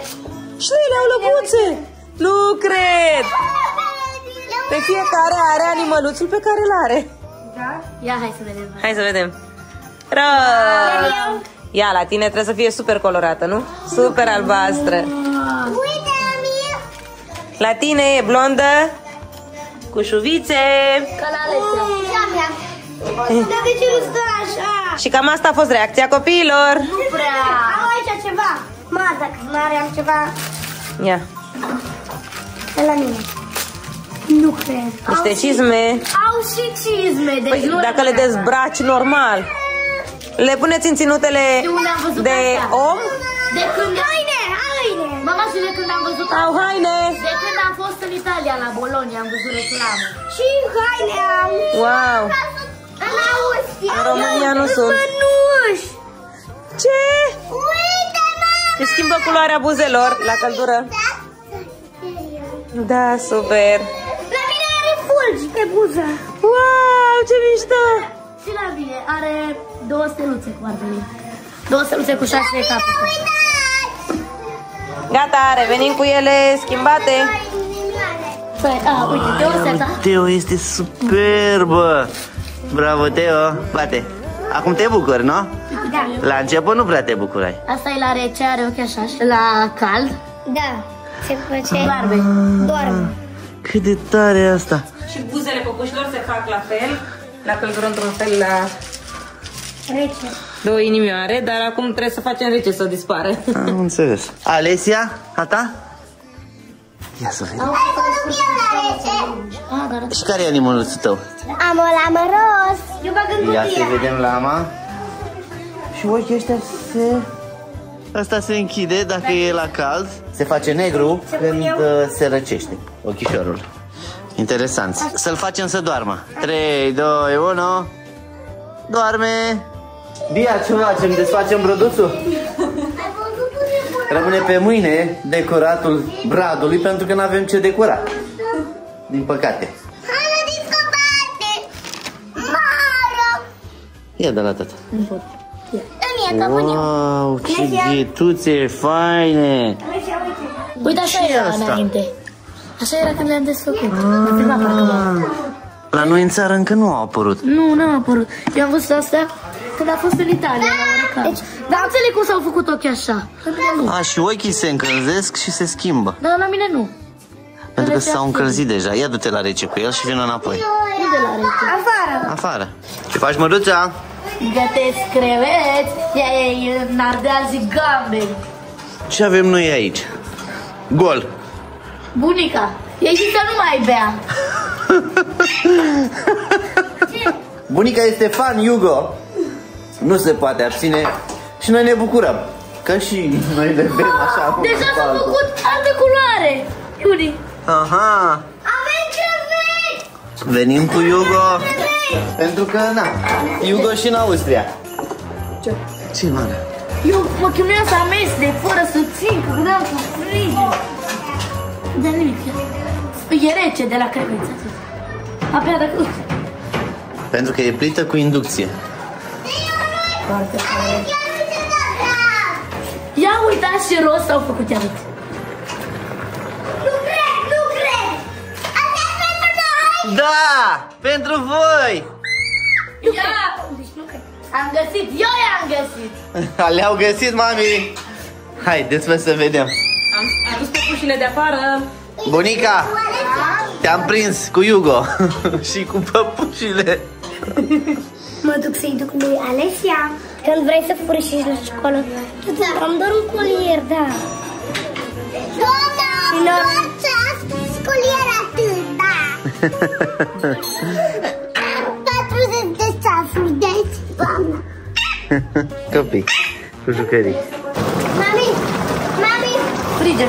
Și la ele au lăbuțe. Nu cred! Pe fiecare are animăluțul pe care îl are. Da? Ia, hai să vedem. Hai să vedem. Ră! Ia, la tine trebuie să fie super colorată, nu? Super albastră. Uite, mie. La tine e blondă, cu șuvițe. Ca la Alesia. Ia mea. Dar de ce nu stă așa? Și cam asta a fost reacția copiilor. Nu prea. Am aici ceva. Ma, dacă nu are, am ceva. Ia, De la mine. Nu cred. niște cizme. Au și cizme. Deci Păi, nu dacă le dezbraci normal, le puneți în ținutele De unde am văzut de asta? om? De când... Haine, haine! Mama, și de când am văzut... Au haine. De când am fost în Italia, la Bologna, am văzut reclamă. Și haine au. Wow. În Austria. În România nu În sunt. Mănuși. Ce? Uite, mama! Își schimbă culoarea buzelor la căldură. Da, super. La mine are fulgi pe buză. Wow, ce mișto. Și la mine are două steluțe cu ardele. Două steluțe cu șase capete. Gata, revenim cu ele schimbate. Păi, a, uite, Teo seta. Teo este superbă! Bravo, Teo! Bate! Acum te bucuri, nu? Da. La început nu prea te bucurai. Asta e la rece, are ochi așa și la cald. Da. Se face... Doarme. Doarme. Cât de tare e asta! Și buzele păpușilor se fac la fel. La căldură într-un fel la Rece. două inimioare, dar acum trebuie să facem rece să dispară. Am înțeles. Alesia, a ta? Ia să vedem. Ah, dar Și care e animalul tău? Am o lamă roz. Eu bag în Ia să cutia. vedem lama. Și ochii ăștia se... Asta se închide dacă e la cald. Se face negru când uh, se răcește ochișorul. Interesant. Să-l facem să doarmă. 3, 2, 1. Doarme! Bia, ce facem? Desfacem produsul? Rămâne pe mâine decoratul bradului pentru că nu avem ce decora. Din păcate. Hai la discotecă. Maro. Ia de la tata. Îmi e că pun eu. Wow, ce ghetuțe faine! Uite, așa Ce e era asta? înainte. Așa era când le-am desfăcut. Mă prima parcă m-am- La noi în țară încă nu au apărut. Nu, n-am apărut. Eu am văzut astea când a fost în Italia, la Oreca. Deci, dar nu înțeleg cum s-au făcut ochii așa. La mine nu. A, și ochii se încălzesc și se schimbă. Dar la mine nu. Pentru că Rece s-au absolut. încălzit deja. Ia du-te la rece cu el și vină înapoi. Unde la rece? Afară. Afară. Ce faci, măduța? Gătesc creveți, ea e în ardeal zic gambe. Ce avem noi aici? Gol. Bunica, e și să nu mai bea. Bunica este fan Hugo. Nu se poate abține și noi ne bucurăm. Că și noi le bem așa. Deja unul s-a cu altul. făcut altă culoare. Iuri, Aha. Avem creveți. Venim cu Hugo. Pentru că, na, Hugo și în Austria. Ce? Ce, mare? eu mă chinuiam să amestec fără să țin, că gândeam cu frige. Dar nimic. E rece de la creveți. atât. Abia dacă... Uite, Pentru că e plită cu inducție. Foarte tare. Ia uitați ce rost s-au făcut, ia uite. Nu cred, nu cred. Asta e pentru noi. Da! Pentru voi! Ia! Deci nu cred. Am găsit, eu i-am găsit. Le-au găsit, mami! Haideți să vedem. Am adus păpușile de afară. Bunica, te-am prins cu Hugo și cu păpușile. Mă duc să-i duc lui Alesia. Când vrei să furișezi la școală. Am doar un colier, da. Doamna, și noi... colier atât, da. 40 de ceasuri, deci, doamna. Copii, cu jucării. Mami, mami, Frige,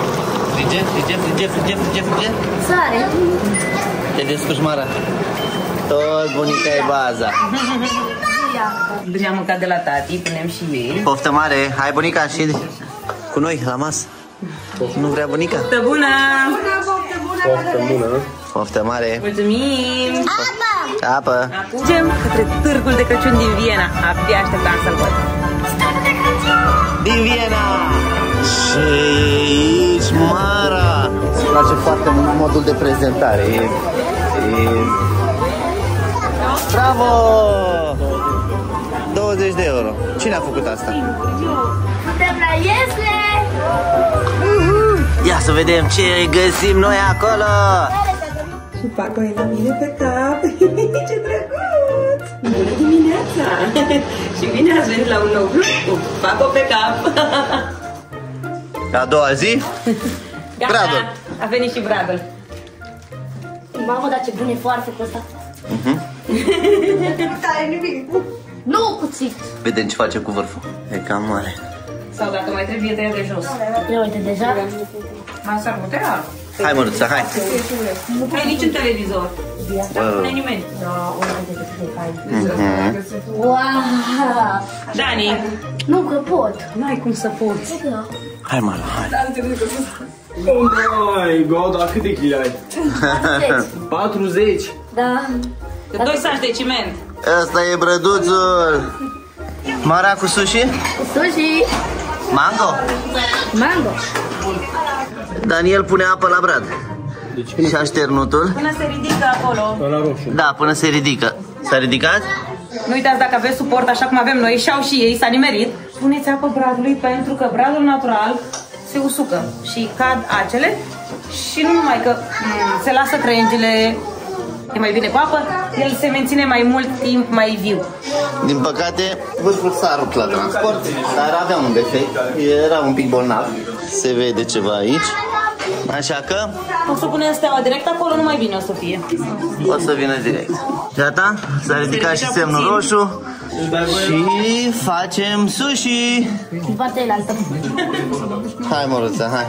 Frige, frige, frige, frige, frige, frige. sare. Te descurci, Mara. Tot bunica e baza. Bine am mâncat de la tati, punem și ei. Poftă mare, hai bunica și cu noi la masă. Nu vrea bunica? Poftă bună! Poftă mare. Mulțumim! apa. Apă. Acum către târgul de Crăciun din Viena. Abia așteptam să-l văd. Din Viena. Și aici, Mara. Îmi place foarte mult modul de prezentare. E, e... Bravo! 20 de euro. Cine a făcut asta? Suntem la Iesle. Ia să vedem ce găsim noi acolo. Și Paco e la mine pe cap. Ce drăguț! Bună dimineața! și bine ați venit la un nou vlog cu Paco pe cap. A doua zi? Gata, Bradul. A venit și Bradul. Mamă, dar ce bun e foarte cu ăsta. Nu cuțit. Vedem ce face cu vârful. E cam mare. Sau dacă mai trebuie, tăia de jos. Ia uite, deja. Asta ar putea. Hai, măruța, hai. Nu ai niciun televizor. Dar nu pune nimeni. Wow! Dani, Nu că pot. nu ai cum să poți. Hai, Mara, hai. Mai, God, dar câte kg ai? 40. Da. De doi saci de ciment. Ăsta e brăduțul. Mara cu sushi? Sushi. Mango? Mango. Daniel pune apă la brad. Și așternutul? Până se ridică acolo. La roșu. Da, până se ridică. S-a ridicat? Nu uitați dacă aveți suport așa cum avem noi și au și ei, s-a nimerit. Puneți apă bradului pentru că bradul natural se usucă și cad acele și nu numai că m- se lasă crengile, e mai bine cu apă, el se menține mai mult timp mai viu. Din păcate, vârful s-a rupt la transport, dar avea un defect, era un pic bolnav. Se vede ceva aici. Așa că O să punem steaua direct acolo, nu mai bine o să fie. o să vină direct. Gata? S-a ridicat și semnul puțin. roșu. Și facem sushi. Din partea elaltă. Hai, Măruța, hai.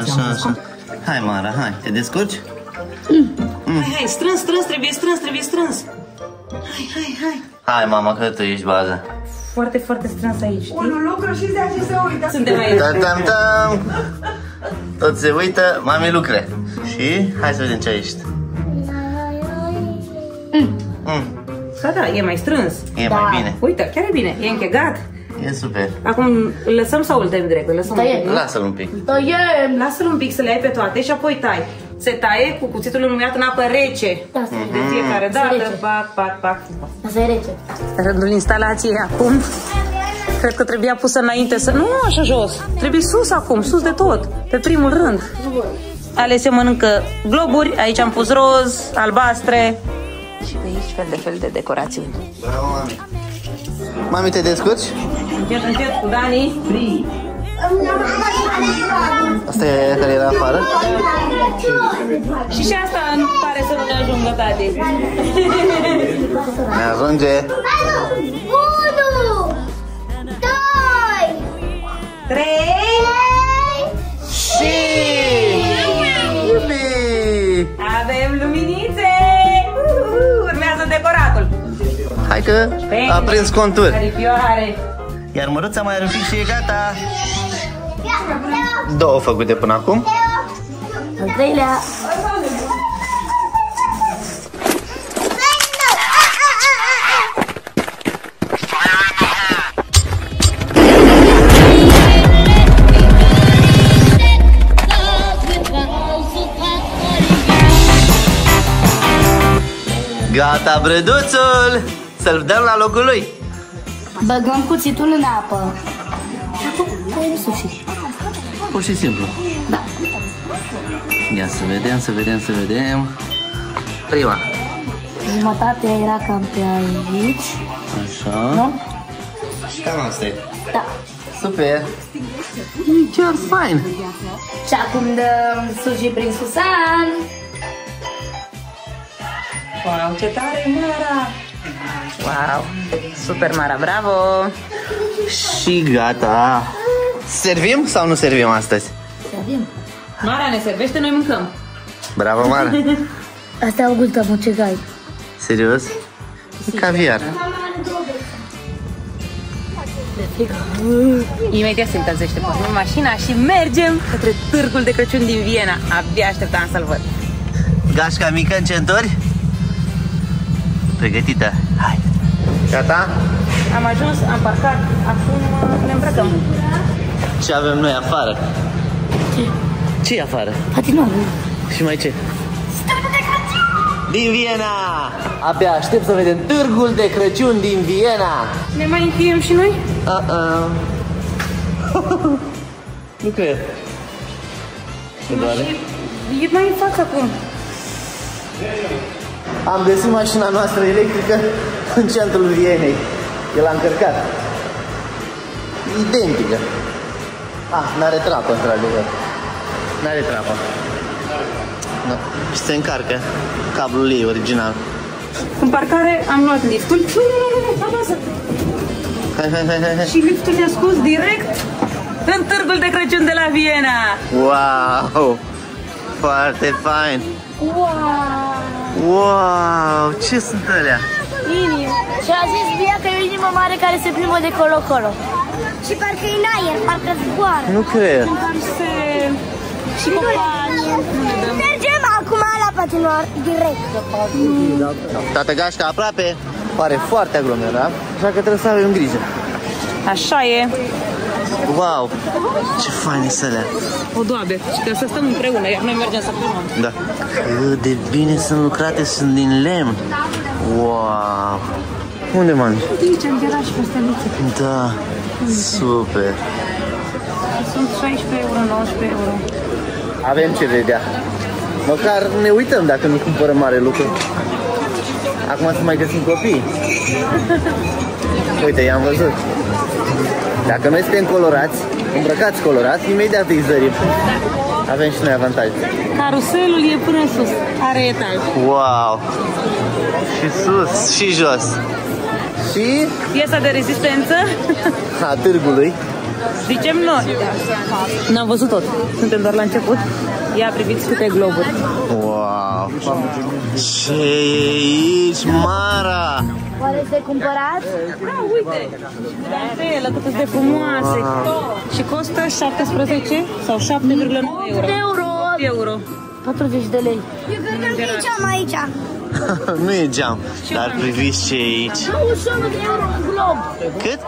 Așa, așa. Hai, Mara, hai. Te descurci? Hai, hai, strâns, strâns, trebuie strâns, trebuie strâns. Hai, hai, hai. Hai, mama, că tu ești bază. Foarte, foarte strâns aici, știi? Unul lucru și se se uită. Suntem aici. Tam, tam, tam. Tot se uită, mami lucre. Și hai să vedem ce ai ieșit. Mm, Da, da, e mai strâns. e mai bine. Uite, chiar e bine, e închegat. E super. Acum îl lăsăm sau îl tăiem direct? Îl lăsăm Tăiem. un pic, nu? Lasă-l un pic. Tăiem. Lasă-l un pic să le ai pe toate și apoi tai. Se taie cu cuțitul înmuiat în apă rece. Da, să De fiecare Să dată, rece. pac, pac, pac. Asta e rece. Rândul instalației acum. Cred că trebuia pusă înainte să... Nu așa jos. Trebuie sus acum, sus de tot. Pe primul rând. Alesia mănâncă globuri, aici am pus roz, albastre și pe aici fel de fel de decorațiuni. Bravo, mami. Mami, te descurci? Încet, încet cu Dani. Asta e care era afară? Și și asta nu pare să nu ne ajungă, tati. Ne ajunge. Unu, doi, Trei. Și... Iubi! Avem luminițe. Uhu, Urmează decoratul. Hai că a prins contur. Aripioare. Iar măruța mai are un pic și e gata. Două făcute până acum. Al treilea. Gata, brăduțul! Să-l dăm la locul lui. Băgăm cuțitul în apă. Și acum tăiem sushi. Pur și simplu. Da. Ia să vedem, să vedem, să vedem. Prima. Jumătatea era cam pe aici. Așa. Nu? Cam asta e. Da. Super. E chiar fain. Și acum dăm sushi prin Susan. Wow, ce tare, Mara! Wow, super Mara, bravo! Și gata. Servim sau nu servim astăzi? Servim. Mara ne servește, noi mâncăm. Bravo, Mara. Asta e o gultă mucegai. Serios? E caviar. Imediat se încălzește pornim mașina și mergem către târgul de Crăciun din Viena. Abia așteptam să-l văd. Gașca mică în centuri? Pregătită. Hai. Gata? Am ajuns, am parcat, acum ne îmbrăcăm. Ce avem noi afară? ce e afară? Patinoarul. Și mai ce? Din Viena! Abia aștept să vedem târgul de Crăciun din Viena! Ne mai închiem și noi? Uh-uh. nu cred. Te doare? E mai în față acum. Am găsit mașina noastră electrică în centrul Vienei. El a încărcat. Identică. Ah, n-are trapă, într-adevăr. N-are trapă. Da. Și se încarcă cablul ei original. În parcare am luat liftul. Nu, nu, nu, nu, nu, apasă. Hai, hai, hai, hai, hai. Și liftul ne-a scos direct în târgul de Crăciun de la Viena. Wow! Foarte fain! Wow! Ce sunt alea? Inim. Și a zis Bia că e o inimă mare care se plimbă de colo-colo. Și parcă e în aer, parcă zboară. Nu cred. Se... Și copaci. Mergem acum la patinoar direct. Tată Gașca aproape pare foarte aglomerat, așa că trebuie să avem grijă. Așa e. Wow, ce faine să le O doabe. Și că să stăm împreună, iar noi mergem să filmăm. Da. Cât de bine sunt lucrate, sunt din lemn. Wow. Unde mami? Aici, în garaj, pe stăniță. Da. Super. Sunt 16 euro, 19 euro. Avem ce vedea. Măcar ne uităm dacă nu cumpărăm mare lucru. Acum să mai găsim copii. Uite, i-am văzut. Dacă noi suntem colorați, îmbrăcați colorați, imediat îi zărim. Avem și noi avantaje. Caruselul e până în sus. Are etaj. Wow! Și sus, și jos. Și Piesa de rezistență, a târgului. zicem noi. N-am văzut tot. Suntem doar la început. Ia priviți câte globuri. Wow! Ce e aici, Mara? Oare este cumpărat? Da, uite. Dantele, cât de frumoase. Și costă 17 sau 7,9 euro. euro. 8 euro. 40 de lei. Eu cred că am aici. Nu e geam, dar priviți ce e aici. 21 de euro un glob. Cât?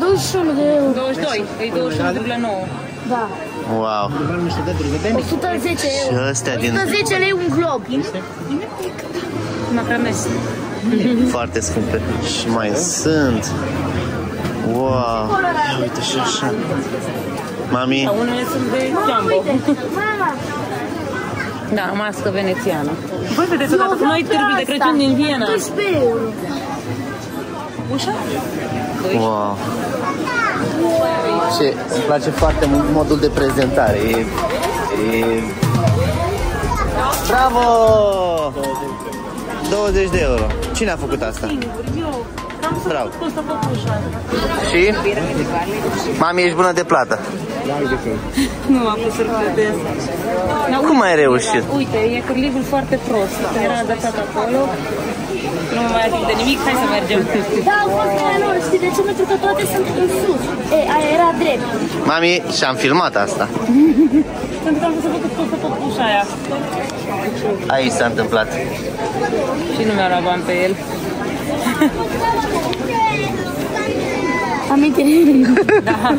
21 de euro. 22, e 21,9. Da. Wow! 110 Și euro. ăstea din 110 lei un glob. Macrames. foarte scumpe. Și mai sunt. Wow! Ia uite și așa. Mami, Unele sunt de jumbo. Mama, Da, mască venețiană. Voi vedeți odată cu noi târgul de Crăciun din Viena. 12 euro. Ușa? wow! Ce, îmi place foarte mult modul de prezentare. E, e... Bravo! 20 de euro. Cine a făcut asta? Eu. Cam să Bravo. costă păpușa. Și? Mami, ești bună de plată. Nu am pus să-l plătesc. Dar Cum uite, ai reușit? Uite, e cârligul foarte prost. Era adaptat acolo. Nu mă mai ating de nimic, hai să mergem. Da, au fost mai lor, știi de ce? Pentru că toate sunt în sus. E, aia era drept. Mami, și-am filmat asta. Pentru că am vrut să văd cât costă păpușa aia. Aici s-a întâmplat. Și nu mi-a luat bani pe el. Amintire. Da.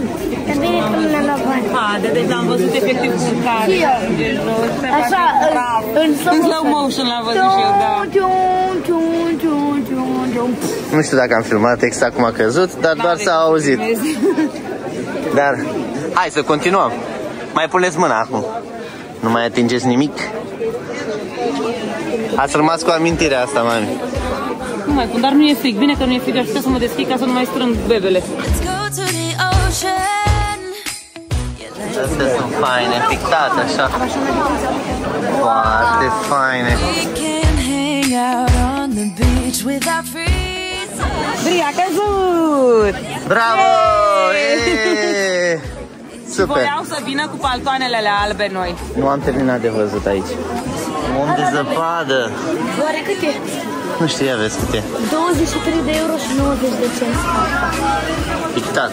E bine că nu le-am luat bani. A, de deci am văzut efectiv cum care. Și eu. de jos, se Așa, face în, praf. în În slow motion l-am văzut și eu, da. Ciun, ciun, ciun, ciun, ciun. Nu știu dacă am filmat exact cum a căzut, dar doar s-a auzit. Dar hai să continuăm. Mai puneți mâna acum. Nu mai atingeți nimic. Ați rămas cu amintirea asta, mami. Nu mai pun, dar nu e frig. Bine că nu e frig, aș putea să mă deschid ca să nu mai strâng bebele. Let's go to the ocean. Astea sunt faine, pictate așa. Foarte faine. We can hang out on the beach without freezing. Bri, a căzut! Bravo! Eee! Super! Voiau să vină cu paltoanele alea albe noi. Nu am terminat de văzut aici. Om de zăpadă. Oare cât e? Nu știu, ia vezi cât e. 23 de euro și 90 de cenți. Pictat.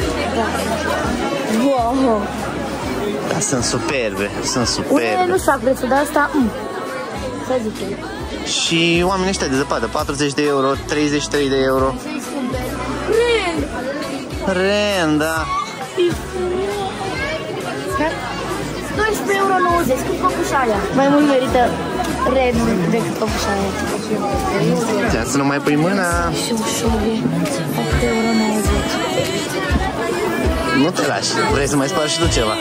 Wow. Da, sunt superbe, sunt Unele superbe. nu știu prețul, dar asta... Mm. Să zic eu. Și oamenii ăștia de zăpadă, 40 de euro, 33 de euro. Să-i scumpe. Ren! Ren, da. 12 euro 90, cât păpușa aia? Mai mult merită Ren decât păpușa aia. Ia să nu mai pui mâna. Și ușor e 8 euro 90. Nu te lași. Vrei să mai spari și tu ceva.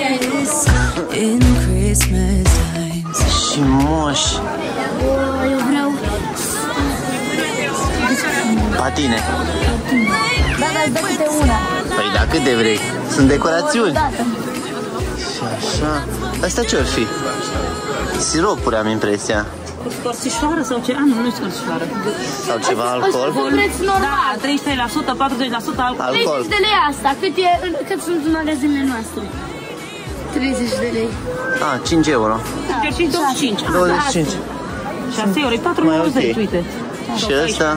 In Christmas times. Și moși. Oh, eu vreau... Patine. Da, da, dă câte una. Păi da, cât de vrei. Sunt decorațiuni. Odată. Și așa. Astea ce or fi? Siropuri am impresia. Scorțișoară sau ce? A, nu, nu e scorțișoară. Sau ceva alcool. Ăsta preț normal. Da, 33%, 40% alcool. Alcool. 30 de lei asta, cât, e, cât sunt în magazinele noastre? 30 de lei. Ah, 5 euro. Chiar și 25. 25. 6 euro, e 4,90, Mai ok. uite. Și ăsta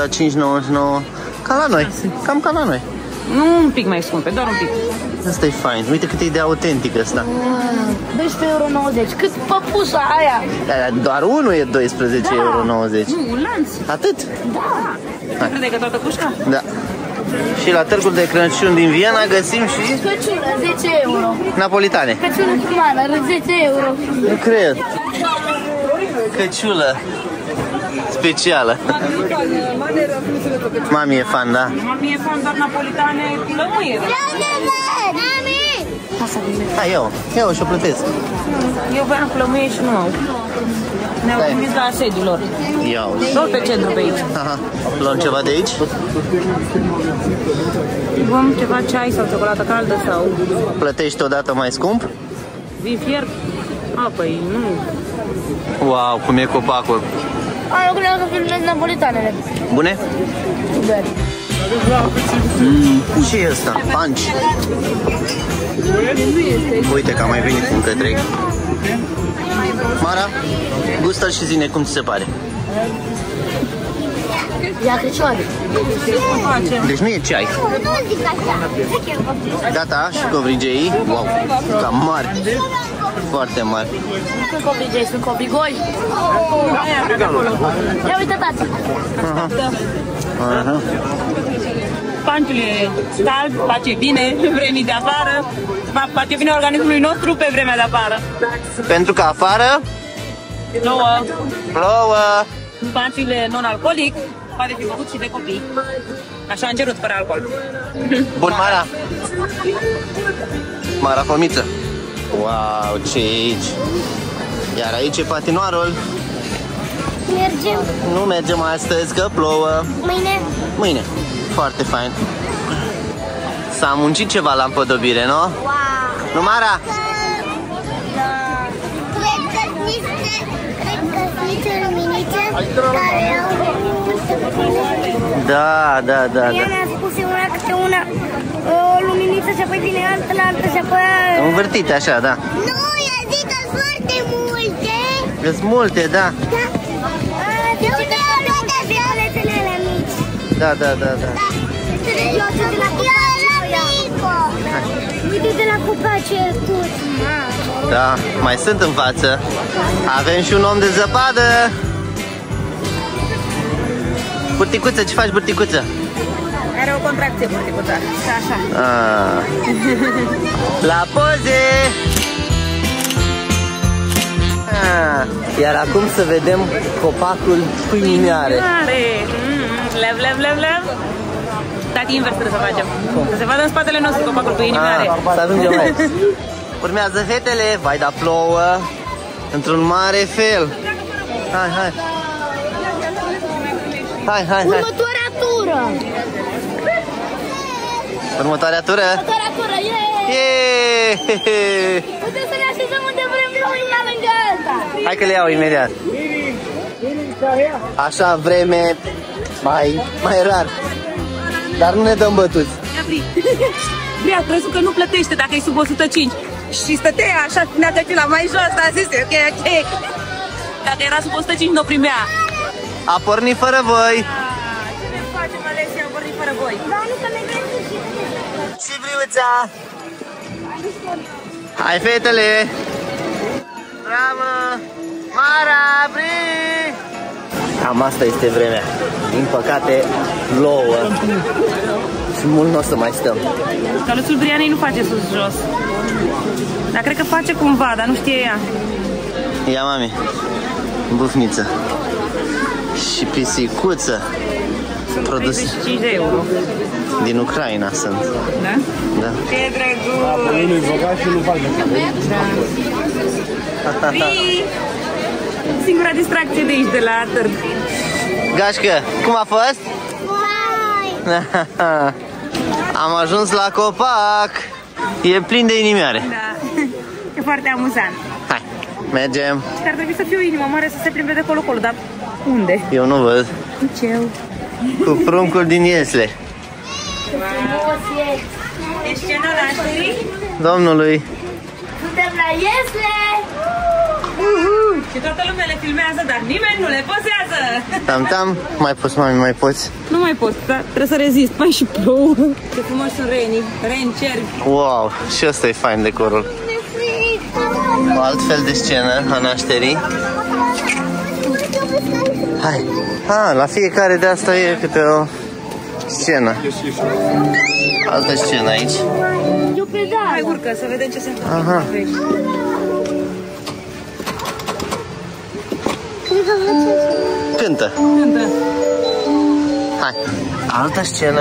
la 5,99. Ca la noi. Cam ca la noi. Nu un pic mai scumpe, doar un pic. Asta e fain. Uite cât e de autentic ăsta. 12,90 euro. Cât păpușa aia? Dar Doar unul e 12,90 euro. Nu, un lanț. Atât? Nu crede că toată cușca? Da. Și la târgul de Crăciun din Viena găsim și Căciulă, 10 euro. napolitane. Căciulă cu mană, 10 euro. Nu cred. Căciulă specială. Mami e fan, da? Mami e fan doar napolitane cu lămâie. Hai, eu. Eu și-o plătesc. Eu voiam cu lămâie și nu au. Ne-au Stai. trimis la sediul lor. Iau. Tot pe centru pe aici. Aha. Luăm ceva de aici? Luăm ceva ceai sau ciocolată caldă sau Plătești odată mai scump? vin fiert. A, păi nu. Wow, cum e copacul. Am eu credeam că filmez napolitanele. Bune? Mm, ce e ăsta? Punch. Uite că a mai venit încă trei. Mara, gustă și zine cum ți se pare. Ia cricioare. Deci nu e ceai. Nu zic așa. Gata, și covrigeii. Wow, cam mari. Foarte mari. Sunt cobrigei, sunt cobrigoi. Ia uite, tati. Aha. Panciul e cald, face bine vremii de afară, fa- face bine organismului nostru pe vremea de afară. Pentru că afară Nouă, plouă. panciul e non-alcoolic, poate fi băut și de copii. Așa am cerut, fără alcool. Bun, Mara. Mara Fomiță. Wow, ce e aici? Iar aici e patinoarul. Mergem Nu mergem astăzi că plouă. mâine. Mâine. Foarte fain. S-a muncit ceva la împodobire, nu? Wow. Nu, Mara? Cred că sunt niște, cred că sunt niște luminițe care au Da, da, da, Ea da. ne-a spus una câte una o luminiță și apoi vine altă la altă și apoi... Învârtite așa, da. Nu, i-a zis că sunt foarte multe. Sunt multe, da. Da. A, de unde au luat violetele alea mici? Da, da, da, da. Eu sunt de la copace. Uite de la copace tot. Da, mai sunt în față. Avem și un om de zăpadă. Burticuță, ce faci, burticuță? Are o contracție burticuța. Și așa. Ah. La poze! Ah. Iar acum să vedem copacul cu inimioare. Mare! Mm, lev, lev, lev, lev. Tati invers trebuie să facem. Să se vadă în spatele nostru copacul cu inimioare. Ah, să ajungem aici. Urmează fetele, vai da plouă, într-un mare fel. Hai, hai. Hai, hai, hai. Următoarea tură. Următoarea tură. Următoarea tură, yeah! Yeah! Putem să ne așezăm unde vrem noi, una lângă alta. Hai că le iau imediat. Așa vreme mai, mai rar. Dar nu ne dăm bătuți. Ia Bri. Bri a crezut că nu plătește dacă e sub 105. Și stătea așa, ne-a trecut la mai jos, a zis, ok, ok. Dacă era sub 105, nu o primea. A pornit fără voi. Ce facem, Alexia, am vorbit fără voi. Dar nu că mergem și Și briuța. Hai fetele. Bravo. Mara, Bri. Cam asta este vremea. Din păcate, plouă. Și mult nu o să mai stăm. Căluțul Brianei nu face sus-jos. Dar cred că face cumva, dar nu știe ea. Ia, mami. Bufniță. Și pisicuță. Produs 35 de euro. din Ucraina sunt. Da? Da. Ce drăguț! Da. Bri! Singura distracție de aici, de la târg. Gașcă, cum a fost? Am ajuns la copac. E plin de inimioare. Da. E foarte amuzant. Hai, mergem. Și ar trebui să fie o inimă mare să se plimbe de colo-colo, dar unde? Eu nu văd. Nici eu. Cu pruncul din Iesle. Deci ce nu nașterii? Domnului. Suntem la Iesle. Și toată lumea le filmează, dar nimeni nu le posează. Tam, tam. Mai poți, mami, mai poți. Nu mai pot, dar trebuie să rezist. Mai și plouă. Ce frumos sunt renii. Reni, cervi. Wow, și ăsta e fain decorul. O alt fel de scenă a nașterii. Hai. Ah, la fiecare de asta e câte o Scenă. Altă scenă aici. E o pedală. Hai, urcă, să vedem ce se întâmplă. Aha. Vezi. Cântă. Cântă. Hai. Altă scenă.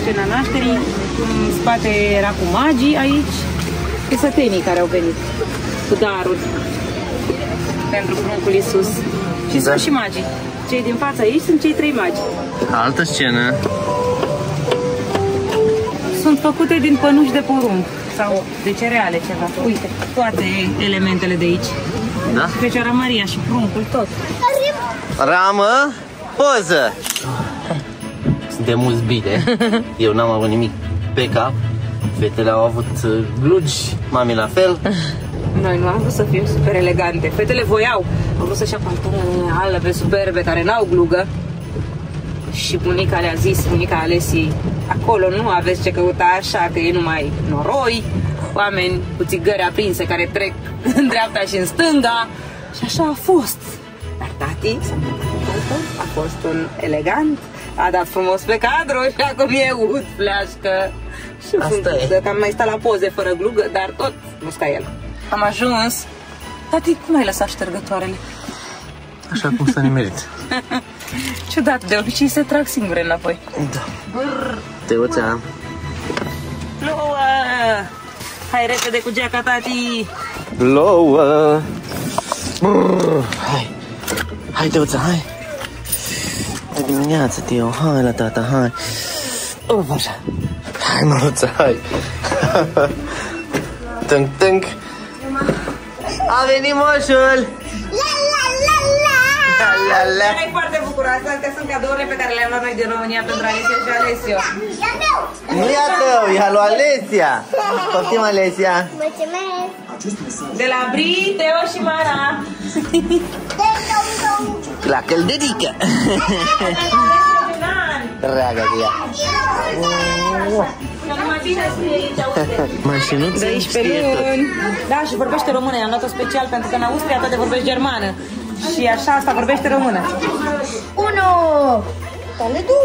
Scena nașterii, în spate era cu magii, aici e sătenii care au venit cu daruri pentru pruncul Iisus. Și Da. sunt și magii. Cei din fața aici sunt cei trei magi. Altă scenă. Sunt făcute din pănuși de porumb sau de cereale ceva. Uite, toate elementele de aici. Da? Fecioara Maria și pruncul, tot. Ramă, poză! Suntem mulți bine. Eu n-am avut nimic pe cap. Fetele au avut uh, glugi, mami la fel. Noi nu am vrut să fim super elegante. Fetele voiau. Au vrut să-și ia pantaloni albe, superbe, care n-au glugă. Și bunica le-a zis, bunica Alesii, acolo nu aveți ce căuta așa, că e numai noroi, oameni cu țigări aprinse care trec în dreapta și în stânga. Și așa a fost. Dar tati s-a întâmplat altfel. a fost un elegant, a dat frumos pe cadru și acum e ud, fleașcă. Și Asta frunzuță, e. că am mai stat la poze fără glugă, dar tot nu sta el. Am ajuns. Tati, cum ai lăsat ștergătoarele? Așa cum să ne merit. Ciudat, de obicei se trag singure înapoi. Da. Te uita. Plouă! Hai repede cu geaca, tati! Plouă. Brrr, Hai. Hai, Teuța, hai. Hai dimineața, Teo. Hai la tata, hai. Uf, așa. Hai, măruța, hai. Tânc, tânc. A venit moșul. La la la la. La, la, la. Erai foarte bucuroasă, astea sunt cadourile pe care le-am luat noi din România pentru Alicia și Alessio. E meu. Nu e a tău, e a lui Alesia. Poftim, Alesia. Mulțumesc. De la Bri, Teo și Mara. La călderică. Dragă de ea. Mai bine scrie aici, uite. Mașinuță De aici pe știe tot. luni. Da, și vorbește română. I-am luat-o special pentru că în Austria toate vorbesc germană. Și așa asta vorbește română. Unu. Dale tu.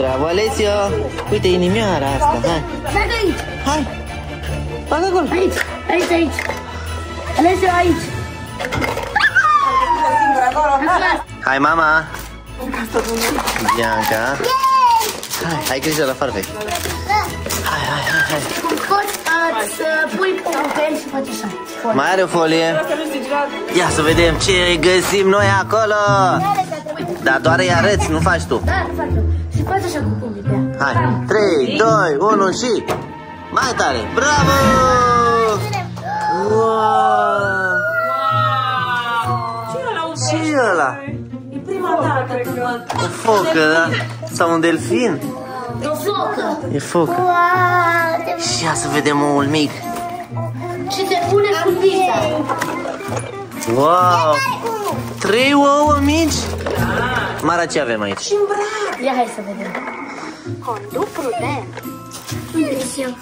Bravo, Alesio. Uite inimioara asta, hai. Hai aici. Hai. Bagă acolo. Aici. Aici, aici. Alesio aici. Hai, mama. Bianca. Hai, ai grijă la farfec. Hai, hai, hai, hai. Poți uh, să pui pomul pe el și faci așa. Poți. Mai are o folie? Ia să vedem ce găsim noi acolo. Dar doar îi arăți, nu faci tu. Da, nu fac eu. Și faci așa cu pumnii pe ea. Hai, 3, 2, 1 și... Mai tare! Bravo! Wow! Ce e la un Ce e ăla? E prima dată când văd. O focă, da? Sau un delfin? E o focă. E focă. Wow. Și ia să vedem oul mic. Și te pune cu pizza. Wow! Trei ouă mici? Mara, ce avem aici? Ia hai să vedem. Conduc prudent. Impresion.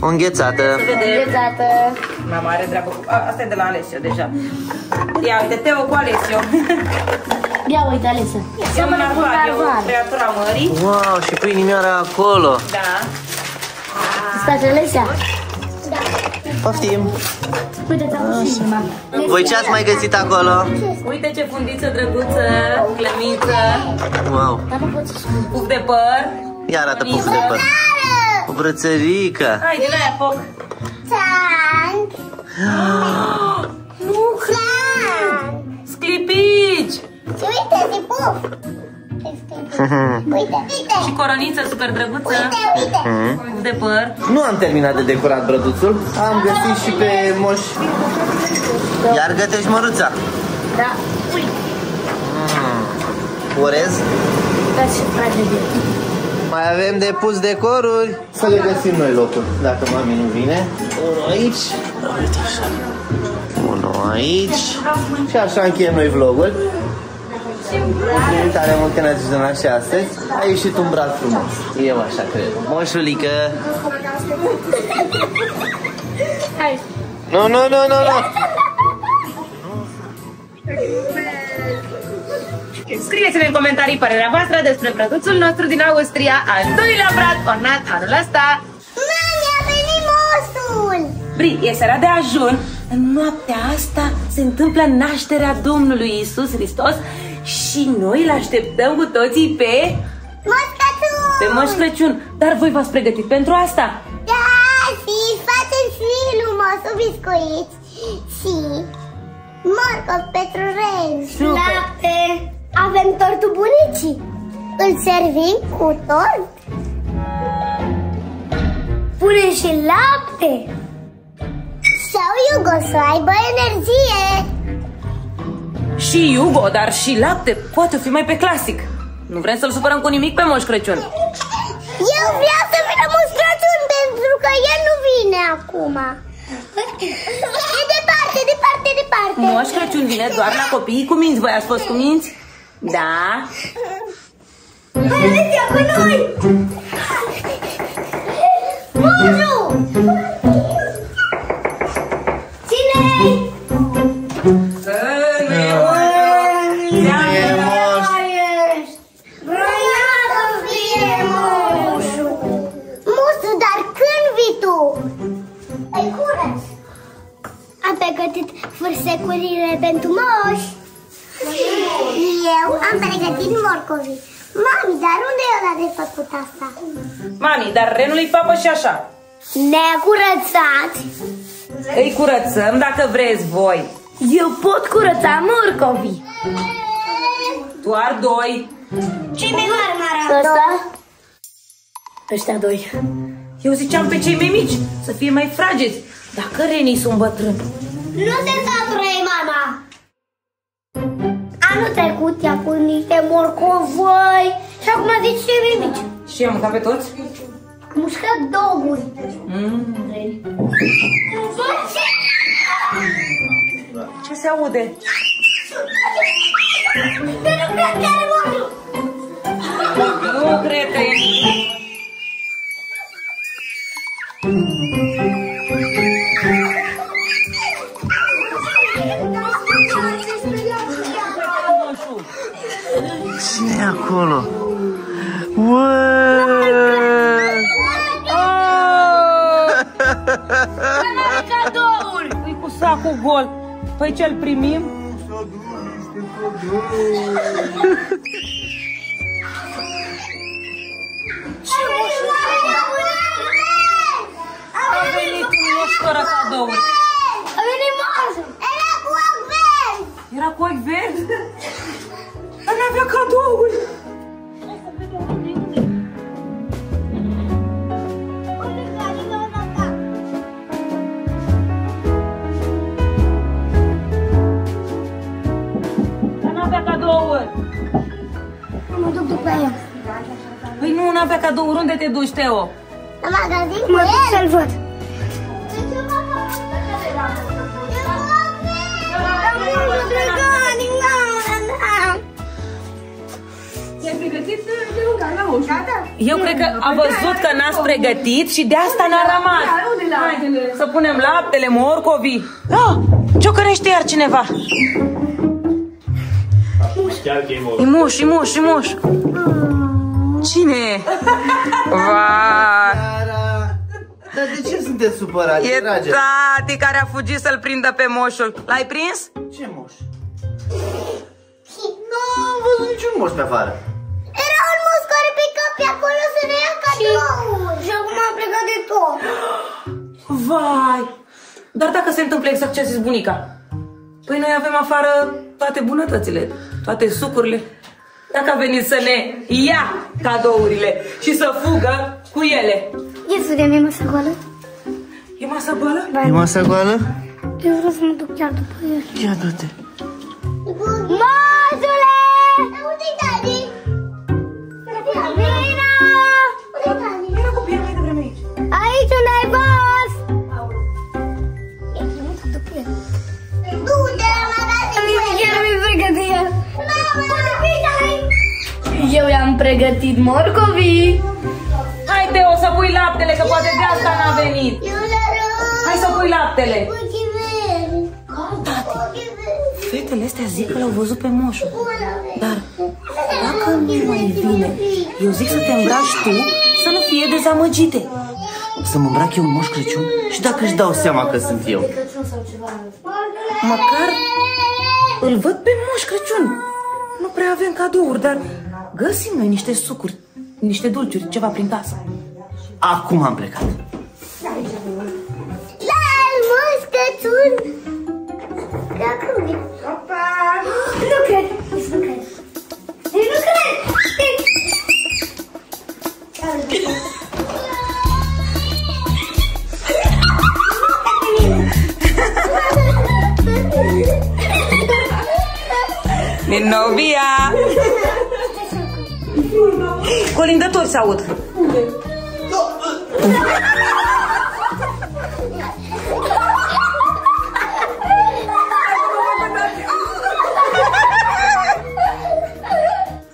O înghețată. Înghețată. Mama are treabă cu... A, Asta e de la Alessio deja. Ia uite, Teo cu Alessio. Ia uite, Alisa. E un Seamănă cu un narval, e o narval. creatură a mării. Wow, și cu inimioara acolo. Da. Stați, Alisa. Poftim. Uite, ți-am pus inima. Voi ce ați mai găsit acolo? Uite ce fundiță drăguță, clămiță, Wow. Dar nu poți să spun. puf de păr. Ia arată puful de păr. O brățărică. Hai, din aia foc. Tank. Nu cred! Sclipici! Uite, se puf. Uite, uite. Și coroniță super drăguță, Uite, uite. puf de păr. Nu am terminat de decorat brăduțul. Am găsit și pe moș. Iar gătești măruța. Da. Uite. Orez. Dați și frate de Mai avem de pus decoruri. Să le găsim noi locul. Dacă mami nu vine. Unul aici. Uite așa. Unul aici. Și așa încheiem noi vlogul. Tare mult că ne-ați vizionat și astăzi. A ieșit un braț frumos. Eu așa cred. Moșulică. Hai. Nu, nu, nu, nu, nu. Scrieți-ne în comentarii părerea voastră despre prăduțul nostru din Austria, al doilea brat ornat anul ăsta. Mami, a venit mosul! Bri, e seara de ajun. În noaptea asta se întâmplă nașterea Domnului Isus Hristos și noi îl așteptăm cu toții pe... Moș Crăciun! pe Moș Crăciun. Dar voi v-ați pregătit pentru asta? Da, și facem și frumosul biscuiți și morcov pentru ren. Super. Lapte. Avem tortul bunicii. Îl servim cu tort. Pune și lapte. Sau Iugo să aibă energie. Și Iugo, dar și lapte poate fi mai pe clasic. Nu vrem să-l supărăm cu nimic pe Moș Crăciun. Eu vreau să vină Moș Crăciun pentru că el nu vine acum. E departe, departe, departe. Moș Crăciun vine doar la copiii cu minți. Voi ați fost cu minți? Da. Haideți cu noi! Moșu! Ține-i! Vroiam să fie moșu. Moșu, dar când vii tu? Ai curăț. Am pregătit fursecurile pentru moș. Eu am pregătit morcovii. Mami, dar unde e ăla de făcut asta? Mami, dar renul-i papă și așa. Necurățat. Îi curățăm dacă vreți voi. Eu pot curăța morcovii. Doar doi. Ce mai mare mare Ăsta? Ăștia doi. Eu ziceam pe cei mai mici să fie mai frageți. Dacă renii sunt bătrâni. Nu se satură, mama. Anul trecut i-a pus niște morcovăi și acum zici ce mai mici. Și am mâncat pe toți? Mușcat doguri. Mm. Ce se aude? Nu cred că e... Cine e acolo? Uee! Cadouri! Îi cu sacul gol. Păi ce-l primim? A venit un moș fără cadouri. A venit moșul. Era cu ochi verzi. Era cu ochi verzi? Dar n-avea cadouri. Dar n-avea cadouri. Mă duc după el. Păi nu, n-avea cadouri. Unde te duci, Teo? La magazin cu el. Să-l văd. Eu cred că a văzut că n-ați pregătit și de asta n-a rămas. Hai, să punem laptele, morcovii. Ah, ciocănește iar cineva. Chiar că e mult. E moș, e moș, e moș. Cine? Vai, Dar de ce sunteți supărați, e drage? tati care a fugit să-l prindă pe moșul. L-ai prins? Ce moș? Nu am văzut niciun moș pe afară. Pe acolo să ne ia cadouri. Și acum am plecat de tot. Vai! Dar dacă se întâmplă exact ce a zis bunica? Păi noi avem afară toate bunătățile, toate sucurile. Dacă a venit să ne ia cadourile și să fugă cu ele. Ia să vedem, e masă goală? E masă goală? E masa goală? Eu vreau să mă duc chiar după el. Ia du-te. Moșule! Eu i-am pregătit morcovii. Hai, Teo, să pui laptele, că poate de asta n-a venit. Eu le arăt. Hai să pui laptele. Ochii verzi. Ochii verzi. Fetele astea zic că l-au văzut pe moșul. Dar Dacă nu mai vine, eu zic să te îmbraci tu să nu fie dezamăgite. Să mă îmbrac eu în Moș Crăciun? Și dacă își dau seama că sunt eu? Măcar îl văd pe Moș Crăciun. Nu prea avem cadouri, dar găsim noi niște sucuri, niște dulciuri, ceva prin casă. Acum am plecat. La Moș Crăciun! Dacă vin. Nu cred, nici nu cred. Nici nu cred! Din nou, Bia! Colindători se aud.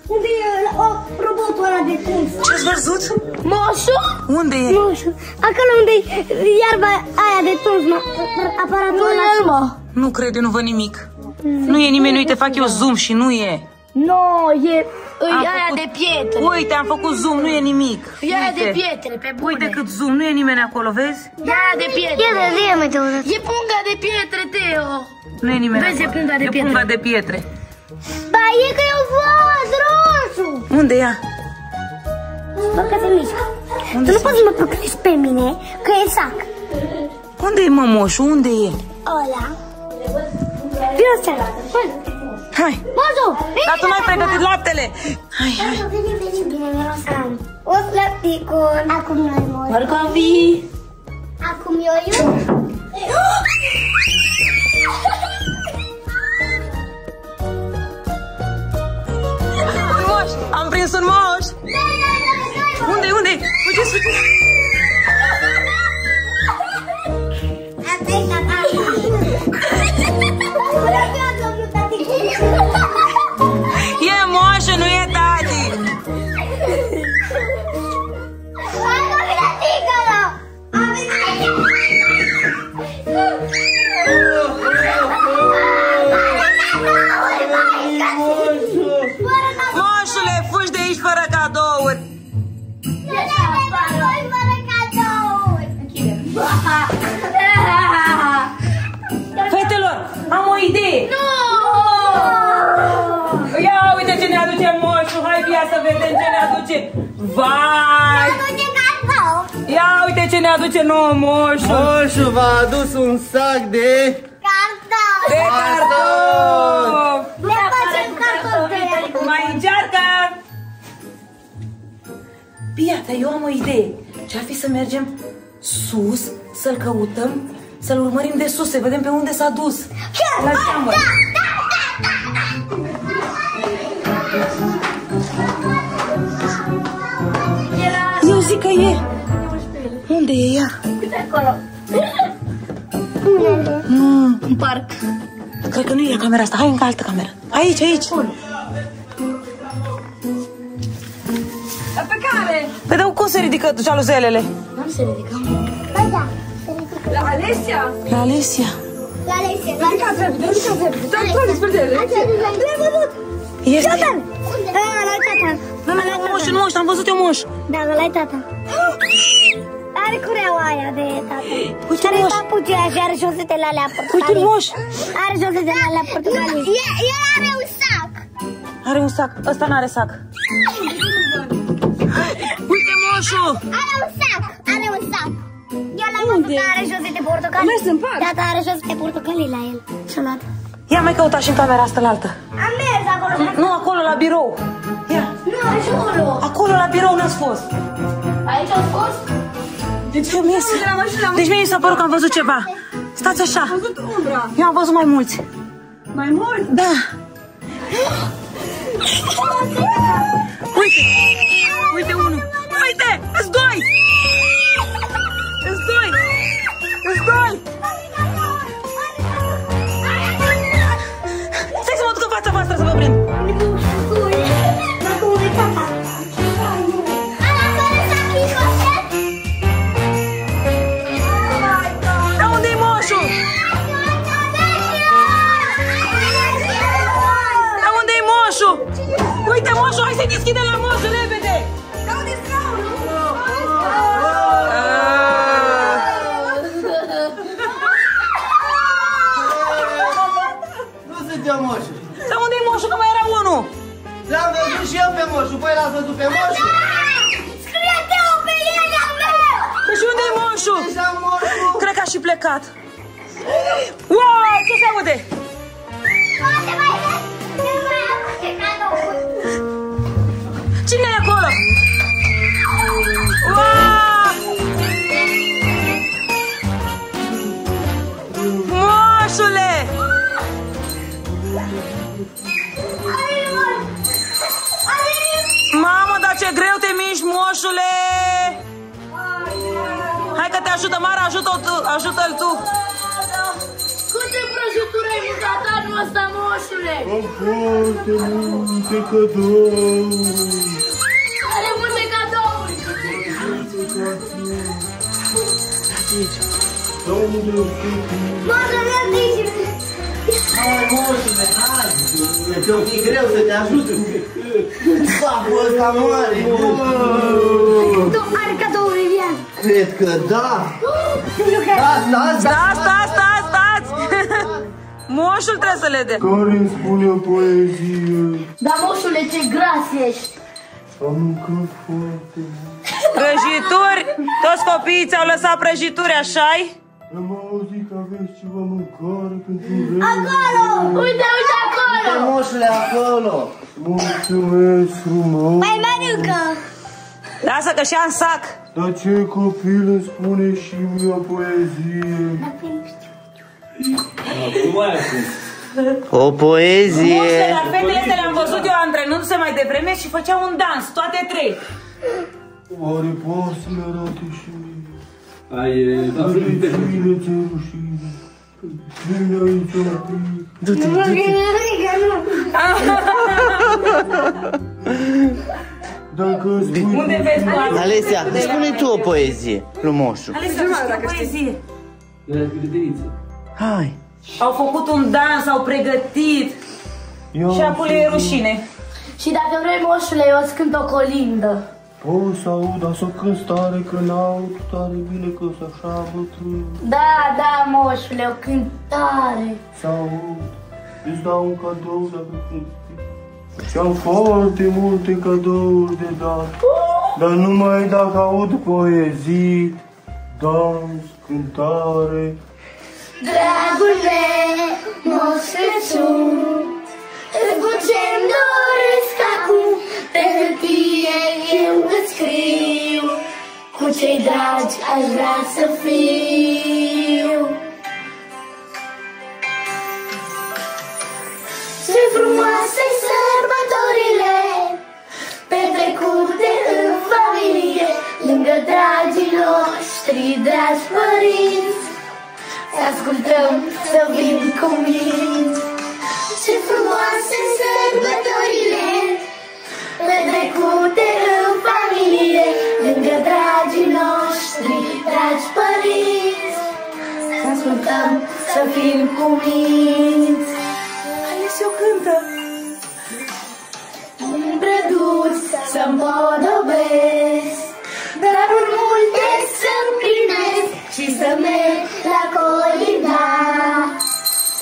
Unde e o, robotul ăla de tuns? Ce-ați văzut? Moșu? Unde e? Moșu. Acolo unde e iarba aia de tuns, mă. Aparatul ăla. mă. Nu cred, eu nu văd nimic. Nu e nimeni, uite, fac eu zoom și nu e. No, e, e Am aia făcut- de pietre. Uite, am făcut zoom, nu e nimic. E aia de Uite. pietre, pe bune. Uite cât zoom, nu e nimeni acolo, vezi? E aia de pietre. E de zi, mă, E punga de pietre, Teo. Nu e nimeni Vezi, e acolo. punga de E pietre. punga de pietre. Ba, e că eu văd roșu. Unde e ea? Bă, că se mișcă. Tu nu poți să mă păcălești pe mine, că e sac. Unde e mămoșul? Unde e? Ăla. Vino seara. Hai. Mozu, Dar tu n-ai pregătit laptele. Hai, hai. Vine, vine, bine, mirosan. O slăpticul. Acum noi mor. Morcovi. Acum eu eu. Un moș. Am prins un moș. Unde, unde? Fugiți, fugiți. E aduce moșul. Hai, Bia, să vedem ce ne aduce. Vai! Ia uite ce ne aduce nouă moșul. Moșu v-a adus un sac de... De cartofi. Ne facem cartofi. Mai încearcă! Piata, eu am o idee. Ce-ar fi să mergem sus, să-l căutăm, să-l urmărim de sus, să vedem pe unde s-a dus. La geamă. Eu zic că e. Unde e ea? Nu, În parc. cred că nu e la camera asta. Hai în altă cameră. Aici, aici. Pe care? Păi dar cum se ridică jaluzelele? Nu se ridică. Ba da, se ridică. La Alesia? La Alesia. La Alesia. La Ridicați repede, ridicați repede. Dă-mi toate spre ele. L-ai văzut? Este... Tata! Da, ăla-i tata. Nu, nu, nu, moș, moș, am văzut eu moș. Da, ăla-i tata. Are cureaua aia de tata. Uite, Și are moș. papucii aia și are șosetele alea Uite, portocalii. moș. Are șosetele alea portocalii. El are un sac. Are un sac. Ăsta n-are sac. Uite moșul. Are un sac. Are un sac. Eu l-am văzut că are șosete portocalii. Mers în parc. Tata are șosete portocalii la el. Și-a luat. Ia mai căuta și în camera asta la altă. Am mers acolo. Nu, acolo, la birou. Ia. Nu, acolo. Acolo, la birou, n-ați fost. Aici au fost? Deci mie, se- deci mie mi s-a părut că am văzut ceva. Stați așa. Am văzut umbra. Eu am văzut mai mulți. Mai mult? Da. Uite. Uite unul. Trebuie să le dea. care îmi spune o poezie. Dar, moșule, ce gras ești! Am mâncat foarte mult. Prăjituri, toți copiii ți-au lăsat prăjituri, așa-i? Am auzit că aveți ceva mâncare pentru rei. Acolo! Uite, uite acolo! moșule acolo! Mulțumesc frumos. Mai mănâncă! Lasă că și-am sac. Dar ce copil îmi spune și mie o poezie. O poezie! Moșule, dar fetele astea le-am văzut eu antrenându-se mai devreme și făceau un dans, toate trei. Oare poți să-mi arate și mie? Ai, e, da, Are frinte. cine ți-e rușine? Vine aici un pic. Du-te, du-te! Dacă îți spui Unde vezi tu asta? Alesia, spune tu o poezie, frumoșul. Alexia, dacă poezie. E grădiniță. Hai! Au făcut un dans, au pregătit Ia și apoi le e rușine. Și dacă vrei, moșule, eu îți cânt o colindă. Poți să aud, dar să cânt tare, că n-aud tare bine, că sunt așa bătrân. Da, da, moșule, o cântare. Să aud, îți dau un cadou dacă cânt. Și am foarte multe cadouri de dat, dar numai dacă aud poezii, dans, cântare, Dragul meu, Moș Crăciun, Cu ce-mi doresc acum, pe hârtie eu îți scriu, Cu cei dragi aș vrea să fiu. Ce frumoase sărbătorile, petrecute în familie, lângă dragii noștri, dragi părinți, să ascultăm, să vin cu minți. Ce frumoase sărbătorile, petrecute în familie, lângă dragii noștri, dragi părinți. Să ascultăm, să fim cu minți. Ales o cântă. Îmbrăduț să-mi podobesc, daruri multe să-mi primesc și să merg la colinda.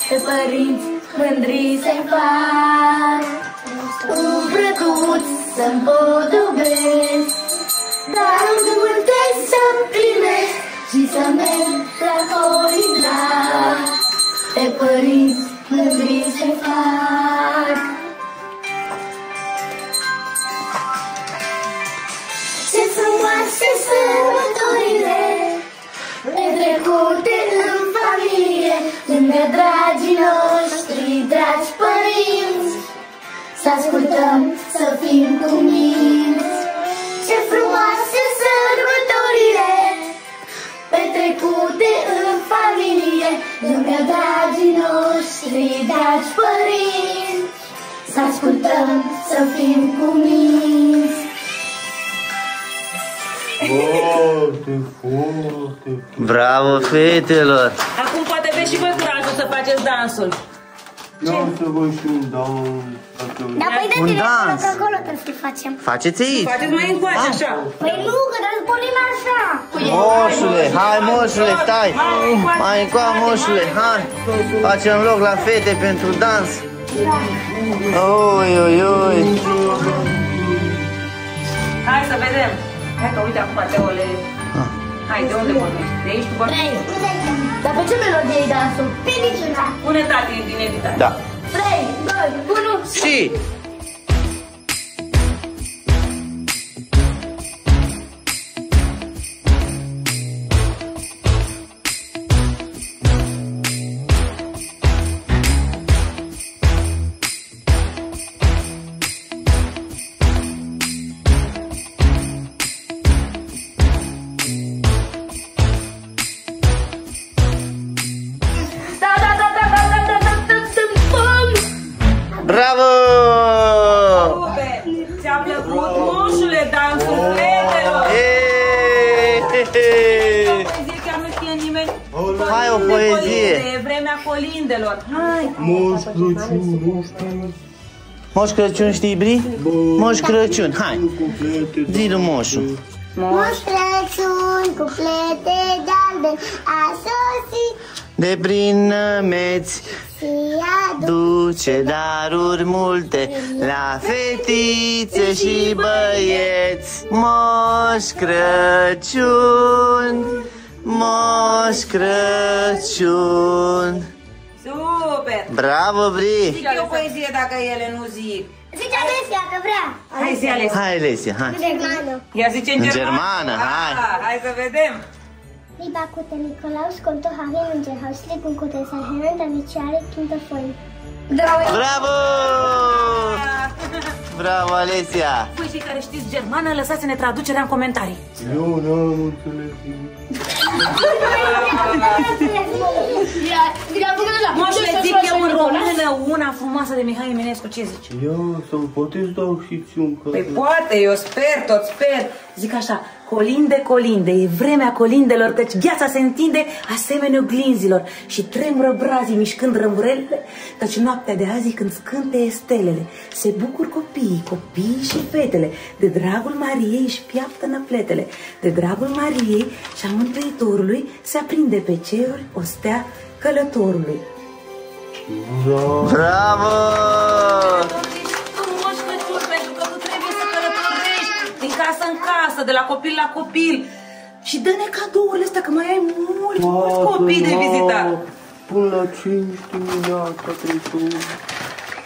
Pe părinți mândri să-i fac, îmbrăduț să-mi podobesc, daruri multe să-mi primesc și să merg la colinda. Pe părinți mândri să-i fac. Ce frumoase sărbătorile Petrecute în familie Lângă dragii noștri, dragi părinți Să ascultăm, să fim cu minți Ce frumoase sărbătorile Petrecute în familie Lângă dragii noștri, dragi părinți. Să ascultăm, să fim cu minți foarte, foarte, Bravo, fetelor! Acum poate aveți și voi curajul să faceți dansul. Vreau să văd și un dans, dacă Dar păi de Un tine acolo, dans. că acolo trebuie să-l facem. Faceți aici! Faceți mai încoace, așa. Păi nu, că trebuie să punem așa. Moșule, hai moșule, stai! Mai încoa moșule, hai! Facem loc la fete pentru dans! Oi, oi, oi! Hai să vedem. Hai că uite acum Teo le... Hai. Hai, de unde vorbești? De aici tu vorbești? Dar pe ce melodie e dansul? Pe niciuna. Pune tati din editare. Da. 3, 2, 1, Și... Moș Crăciun știi, Bri? Moș Crăciun, hai! cuplete, Zi-l moșul. Moș Crăciun cu plete galben a sosit De prin nămeți și adu duce daruri multe La fetițe și băieți Moș Crăciun Moș Crăciun Super! Bravo, Bri! Zic eu poezie dacă ele nu zic. Zice Alesia că vrea Hai zi, Ales. Hai, Lesia, hai! Germană Ea zice în În germană. germană, hai. Ah, hai să vedem. Lieber guter Nikolaus, kommt doch auch in unser Haus liegen und guter sein Herrn, damit sie alle Kinder freuen. Bravo! Bravo, Alesia! Păi cei care știți germană, lăsați-ne traducerea în comentarii. Eu n-am înțeles nimic. Moșule, zic eu în română una frumoasă de Mihai Eminescu, ce zici? Ia, sau poate îți dau și ți un Păi cadou. poate, eu sper, tot sper. Zic așa, colinde, colinde, e vremea colindelor, căci gheața se întinde asemenea oglinzilor și tremură brazii mișcând rămurelele, căci noaptea de azi când scânteie stelele, se bucur copiii, copiii și fetele, de dragul Mariei își piaptă năpletele, de dragul Mariei și a Mântuitorului se aprinde pe ceruri o stea călătorului. Bravo! Tu, din casă în casă, de la copil la copil. Și dă-ne cadourile astea, că mai ai mulți, mulți copii de vizitat. Până la 5 dimineața Crăciun.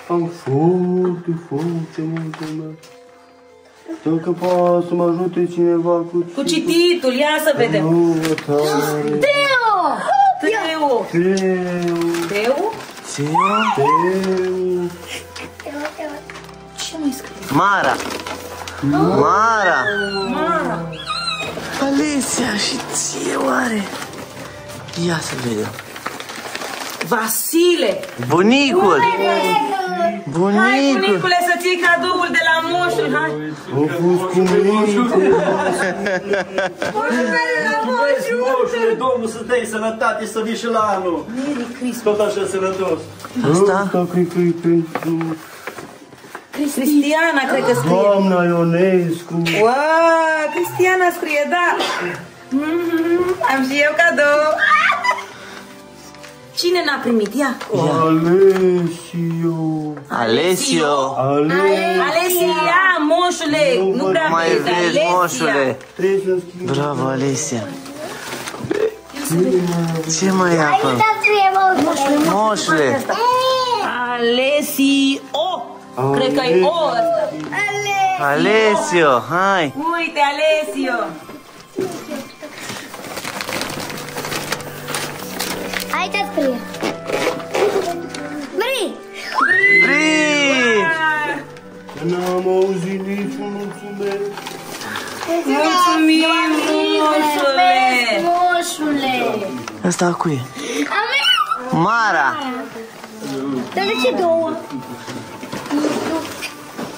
Am foarte, foarte multă merg. Dacă poate să mă ajute cineva cu Cu cititul, ia să vedem. Nu, tare. Teo! Teu, Teo? Ce? teu. Ce mai scrie? Mara! Mara! Mara. Alesia și ție oare? Ia să vedem. Vasile! Bunicul! Hai, Bunicul! bunicule, să ții cadoul de la moșul, hai! Au fost cu mine. Moșule, Domnul să dai sănătate să vii și la anul. Merry Christmas! Tot așa sănătos. Asta? Asta cred că e pentru Cristiana, cred că scrie. doamna Ionescu. Wow, Cristiana scrie, da! Mhm, Am și eu cadou! Cine n-a primit? Ia! Alesio. Alesio! Ale. Alesia, moșule! Nu prea Mai vezi, vezi, Alesia. moșule! Trebuie să schimb. Bravo, Alesia! Ce mai e acolo? Aici scrie moșule. Moșule! Alesio! Cred că e O ăsta. Alesio, hai! Uite, Alesio! Aici scrie. Bri! Bri! N-am auzit niciun mulțumesc. Mulțumim, moșule! Moșule! Asta cu e? A meu! Mara! Dar de ce două?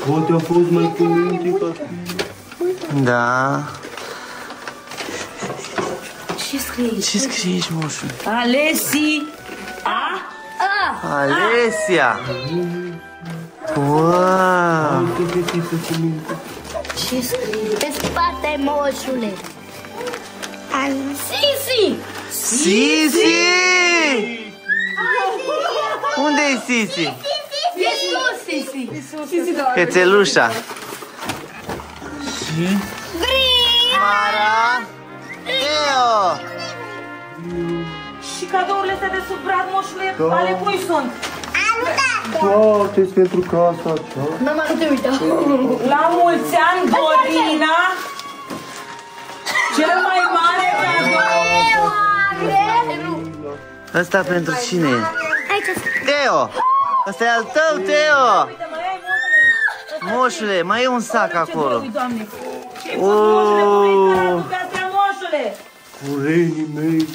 Poate a fost mai cu minte ca tine. Da. Ce scrie aici? Ce scrie aici, moșule? Alesi! A? Alesia! Wow! Altă fetiță cu minte. Ce scrie? Pe spate, moșule! Sisi! Sisi! Unde e Sisi? E Iisus, Sisi. Cățelușa. Și... Green! Mara! Eo! Și cadourile astea de sub brad, moșule, da. ale cui sunt? Da, ce pentru casa aceasta? N-am te. La mulți ani, Dorina! Cel mai mare cadou! Asta pentru cine e? Teo! Ăsta e al tău, Teo! Uite, mai ai moșule! Moșule, mai e un sac acolo. Ui, Doamne! Ce-ai pus, moșule, cu Radu, pe astea, moșule? Curenii mei.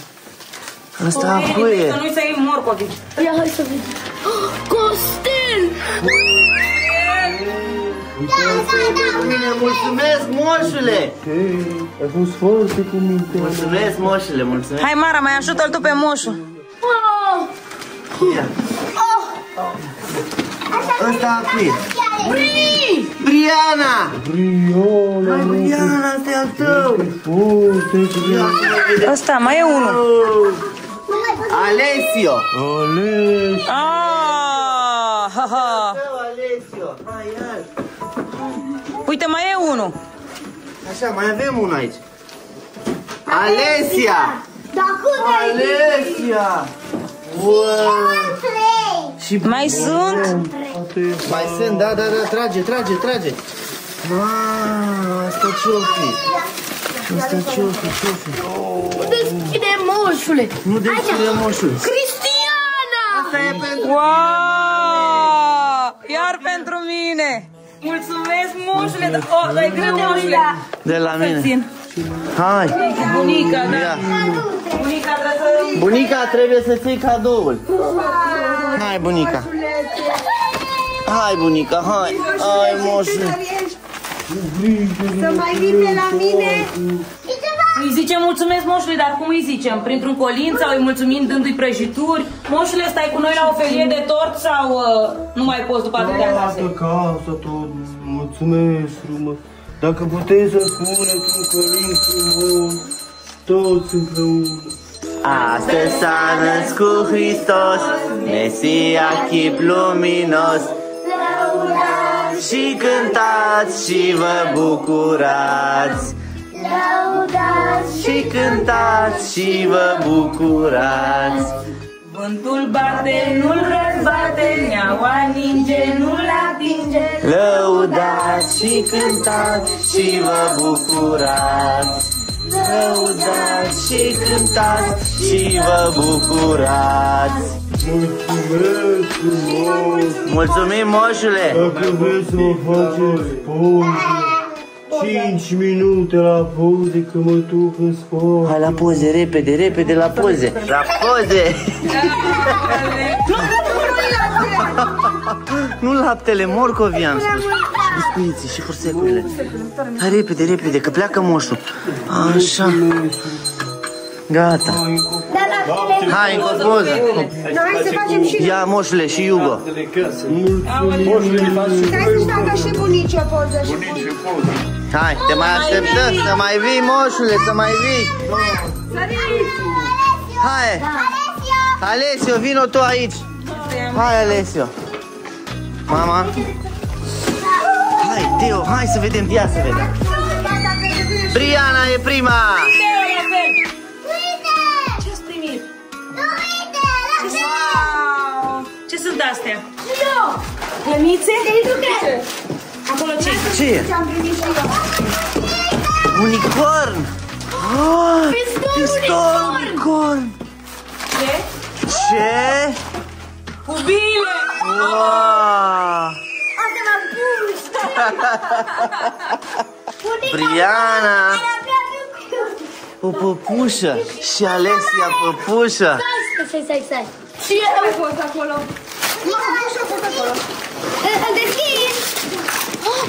Ăsta a Să cui e? nu-i să iei morcovici. Ia, hai să vedem. Costel! Bine, mulțumesc, moșule! Ai fost foarte cu minte. Mulțumesc, moșule, mulțumesc. Hai, Mara, mai ajută-l tu pe moșul. Oh! Ia. Ăsta a cui e? Bri! Briana! Briola, Hai, nu Briana, ăsta e al tău! foarte bine. Ăsta, mai e unul. Alessio! Ales. Ah, ha, ha. Tău, Alessio! Hai, hai! Uite, mai e unul. Așa, mai avem unul aici. Alesia! Dar cum ai Alesia! Wow! trei? Și Mai sunt? Mai sunt, da, da, da, trage, trage, trage. Mamă, asta ce-o fi? Asta ce-o fi, ce-o fi? Deschide moșule! Nu deschide moșul. Cristiana! Asta e pentru... Wow! Iar pentru mine! Mulțumesc, moșule! Oh, dai greu, moșule! De la mine. Țin. Hai. Bunica, da. Ia. Bunica trebuie să... Bunica trebuie să-ți iei cadoul. Hai, bunica. Hai, bunica, hai. Hai, moșule. Să mai vii pe la mine? Îi zicem mulțumesc, moșule, dar cum îi zicem? Printr-un colinț sau îi mulțumim dându-i prăjituri? Moșule, stai cu noi la o felie de tort sau uh, nu mai poți după atâtea case? Toată casa tot, mulțumesc frumos. Dacă puteți să spuneți un colin frumos, toți împreună. Astăzi s-a născut Hristos, Mesia chip luminos. Și cântați și vă bucurați. Și cântați și vă bucurați. Vântul bate, nu-l răzbate, neaua ninge, nu-l atinge. Lăudați și cântați și vă bucurați. Lăudați și cântați și vă bucurați. Mulțumesc frumos. Mulțumim, moșule! Dacă vreți să mă faceți poze, 5 minute la poze că mă duc în sport. Hai la poze, repede, repede la poze. La poze! nu laptele, morcovi am spus. Biscuiții și fursecurile. Hai repede, repede, că pleacă moșul. Așa. Gata. Hai, încă o poză. Da, hai să facem și Ia moșule și Iugo. Hai să-și facă și bunici o poză și bunici. Hai, te mai așteptăm să mai vii, moșule, să mai vii. Hai. Alesio, vino tu aici. Hai, Alesio. Mama. Hai, Teo, hai să vedem, ia să vedem. Briana e prima. Ce-ați primit? Wow! Ce sunt astea? Clămițe? Acolo ce? Ce e? Unicorn. Oh, pistol unicorn. Ce? Ce? Cubile! Wow. Briana. O păpușă și Alesia păpușă. Stai, stai, stai. Și eu am fost acolo. Nu, și eu fost acolo. Îl deschid.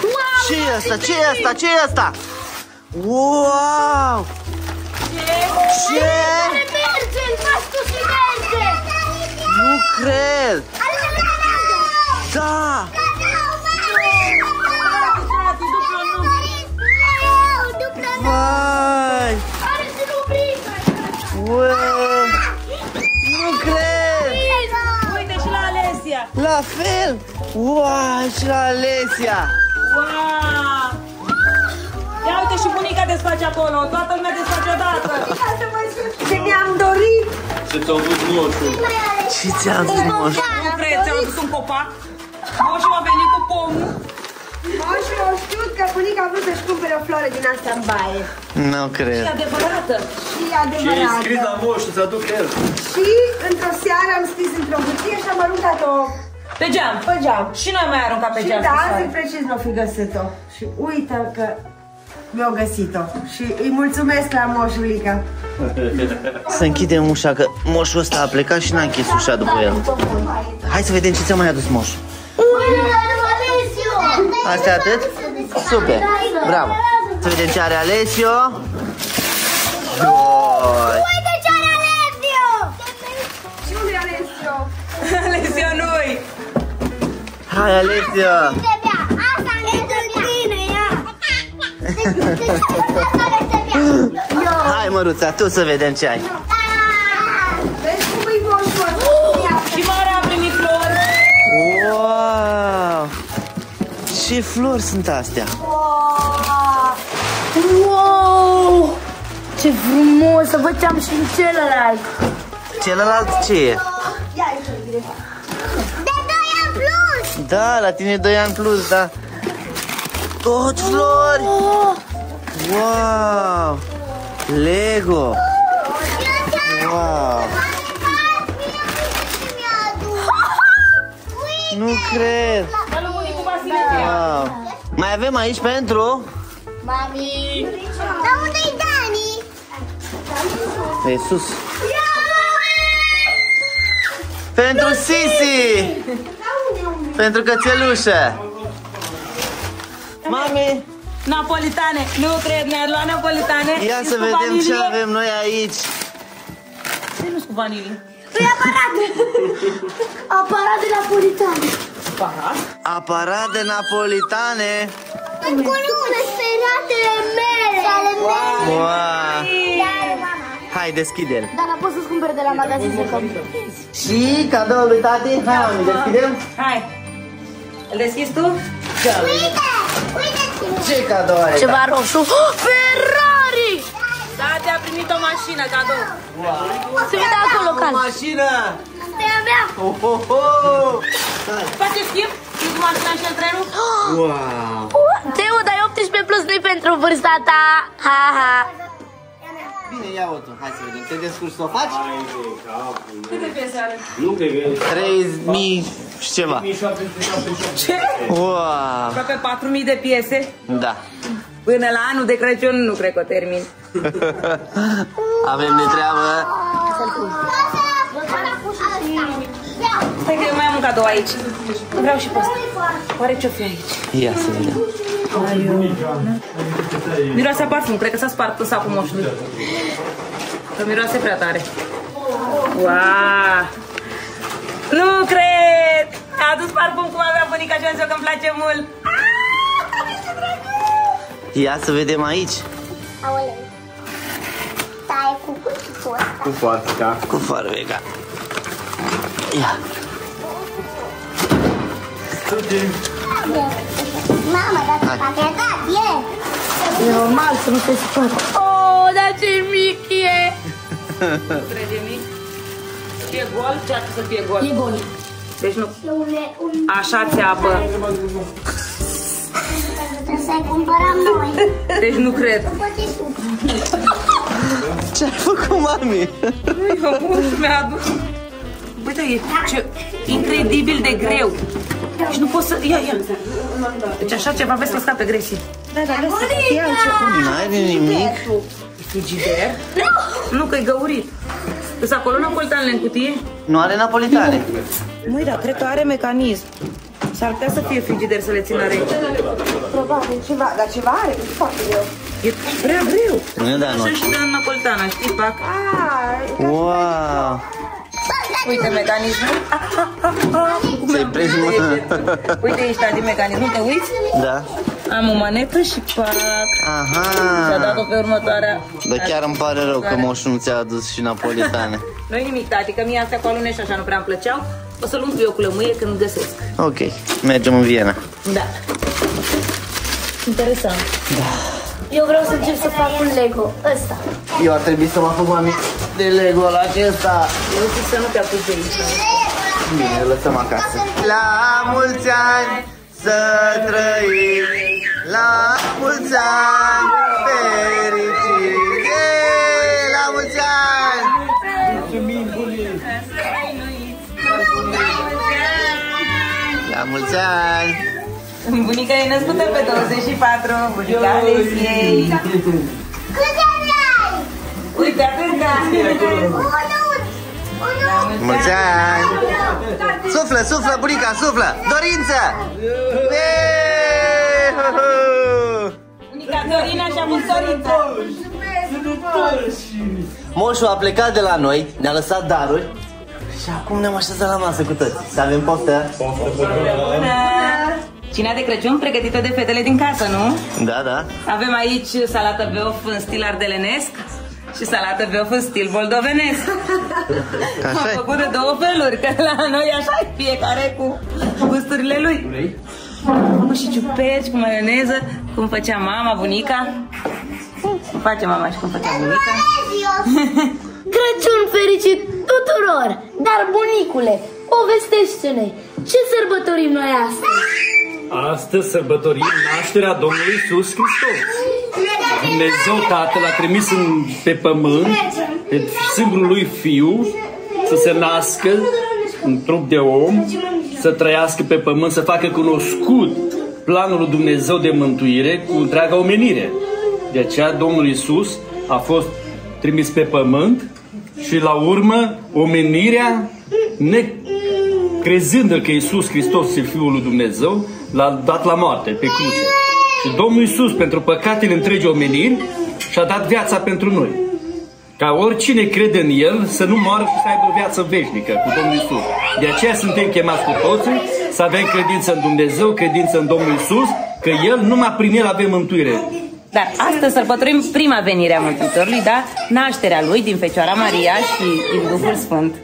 Wow! ce e asta? ce e asta? ce e asta? Wow! Ce? Care merge, îl faci tu și merge. Nu cred! Da! Vai! Are și rubrică. Wow! Nu cred! Uite și la Alesia! La fel! Wow! Și la Alesia! Wow! Ia uite și bunica desface acolo, toată lumea desface odată! Ce mi-am dorit. ți-au dus moșul. Ce ți-am zis, moș? Nu cred, ți-am adus un copac. Moșul a venit cu pomul. Moșul a știut că bunica a vrut să-și cumpere o floare din asta în baie. Nu cred. E adevărată. Și Și ai adevărat. scris la moș să aduc el. Și într-o seară am scris într-o cutie și am aruncat-o Pe geam. pe geam. Și noi am mai aruncat pe Și geam. da, cu azi soare. precis nu fi găsit-o. Și uită că mi-au găsit-o. Și îi mulțumesc la moșulica. Să închidem ușa, că moșul ăsta a plecat și n-a închis ușa după el. Hai să vedem ce ți-a mai adus moș. Asta e atât? Super, bravo. Să vedem ce are Alessio. Doi. Uite ce are Alessio! Și unde e Alessio? Alesio noi. Hai Alessio. Te bea! Asta nu te tine, ia! Asta nu te bea! Hai măruța, tu să vedem ce ai. Vezi cum e moșul? Și Mara a primit flori. Wow! Ce flori sunt astea? Wow! Ce frumos! Să văd ce am și în celălalt. Celălalt ce e? De 2 ani plus! Da, la tine 2 ani plus, da. Tot flori! Wow! Lego! Wow! Nu cred! Wow! Mai avem aici pentru? Mami! Dar unde-i Dani? E sus. Pentru Sisi! Pentru cățelușă! Mami! Napolitane. Nu cred, ne-a luat napolitane. Ia Și să cu vedem ce vanilie. avem noi aici. Ce nu cu vanilie? Păi aparat! Aparat de napolitan! Parat. Aparat de napolitane. Cu nume speratele mele! Și ale mele! Wow. Dar, mama! Hai, deschide-l. Dar poți să-ți cumperi de la magazin să Și cadoul lui tati? Hai, mami, deschidem? Hai. Îl deschizi tu? Uite! Uite! Ce cadou are? Ceva roșu. Oh, Ferrari! Da, te-a primit o mașină cadou. Se vede acolo, O cal. mașină! Asta e a mea! Oh, oh, oh. Face schimb? Și cu mașina și în trenul? Wow! Teo, dai 18 plus, nu pentru vârsta ta. Ha, ha. Bine, ia-o tu. Hai să vedem. Te descurci să o faci? Câte piese are? Nu cred că e 3000 și ceva. 1777. Ce? Wow! Aproape 4000 de piese. Da. Până la anul de Crăciun nu cred că o termin. Avem de treabă. Stai că eu mai am un cadou aici. Vreau și pe asta. Oare ce-o fi aici? Ia să vedem. Miroase a parfum, cred că s-a spart sapul moșului. Că miroase prea tare. Wow! Nu cred! A adus parfum cum avea bunica și am zis eu că îmi place mult. Ia să vedem aici. Aoleu! Stai cu cuțitul ăsta. Cu foața. Cu farvega. Ia. Mamă, dar Hai. pachetat, e! E normal să nu te supăr. Oh, dar ce mic e. Crede mic? Fie gol, cearcă să fie gol. E gol. Deci nu. Un, un, Așa ți-apă. trebuie să-i cumpărăm noi. Deci nu cred. Poate tu. Ce ai făcut, mami? Eu mi-a adus. Uite, e ce, incredibil de greu. Și nu pot să... Ia, ia. Deci așa ceva vezi că scape greșit. Da, da, da. N-ai nimic? Frigider? Nu, că e găurit. Sunt acolo napolitanele în cutie? Nu are napolitane. Măi, da, cred că are mecanism. S-ar putea să fie frigider să le țină rece. Probabil ceva, dar ceva are, e foarte greu. E prea greu. Nu da, nu. Așa și de napolitana, știi, pac. Ah, Wow! Uite mecanismul. Ți-ai prins mână. Uite, ești din mecanism, nu te uiți? Da. Am o manetă și pac. Și-a Aha. dat-o pe următoarea. Dar chiar îmi pare rău că moșul nu ți-a adus și napolitane. Nu-i nimic, tati, că mie astea cu alune și așa nu prea îmi plăceau. O să-l umplu eu cu lămâie când găsesc. Ok, mergem în Viena. Da. Interesant. Eu vreau să încep să fac un Lego. Ăsta. Eu ar trebui să mă fac mami de Lego la acesta. Eu zic să nu te apuci de aici. Bine, lăsăm acasă. La mulți ani să trăim, la mulți ani fericit. Ei, La mulți ani! La mulți ani! Bunica e născută pe 24, bunica Alesiei. Câte ani ai? Uite, atâta. Unu! Unu! Mulți ani! Suflă, suflă, bunica, suflă! Dorință! Ei, hu, hu. Bunica Dorina și-a pus dorința. Moșul a plecat de la noi, ne-a lăsat daruri și acum ne-am așezat la masă cu toți. Să avem poftă? Bună! Cina de Crăciun pregătită de fetele din casă, nu? Da, da. Avem aici salată beof în stil ardelenesc și salată beof în stil moldovenesc. Așa Am e. făcut de două feluri, că la noi așa e fiecare cu gusturile lui. Am făcut și ciuperci cu maioneză, cum făcea mama, bunica. Cum face mama și cum făcea bunica. Crăciun fericit tuturor! Dar, bunicule, povestește-ne, ce sărbătorim noi astăzi? Astăzi sărbătorim nașterea Domnului Isus Hristos. Dumnezeu Tatăl a trimis în, pe pământ pe singurul lui Fiu să se nască în trup de om, să trăiască pe pământ, să facă cunoscut planul lui Dumnezeu de mântuire cu întreaga omenire. De aceea Domnul Isus a fost trimis pe pământ și la urmă omenirea ne crezând că Iisus Hristos e Fiul lui Dumnezeu, l-a dat la moarte pe cruce. Și Domnul Iisus, pentru păcatele întregii omeniri, și-a dat viața pentru noi. Ca oricine crede în El să nu moară și să aibă o viață veșnică cu Domnul Iisus. De aceea suntem chemați cu toții să avem credință în Dumnezeu, credință în Domnul Iisus, că El numai prin El avem mântuire. Dar astăzi sărbătorim prima venire a Mântuitorului, da? Nașterea lui din Fecioara Maria și din Duhul Sfânt.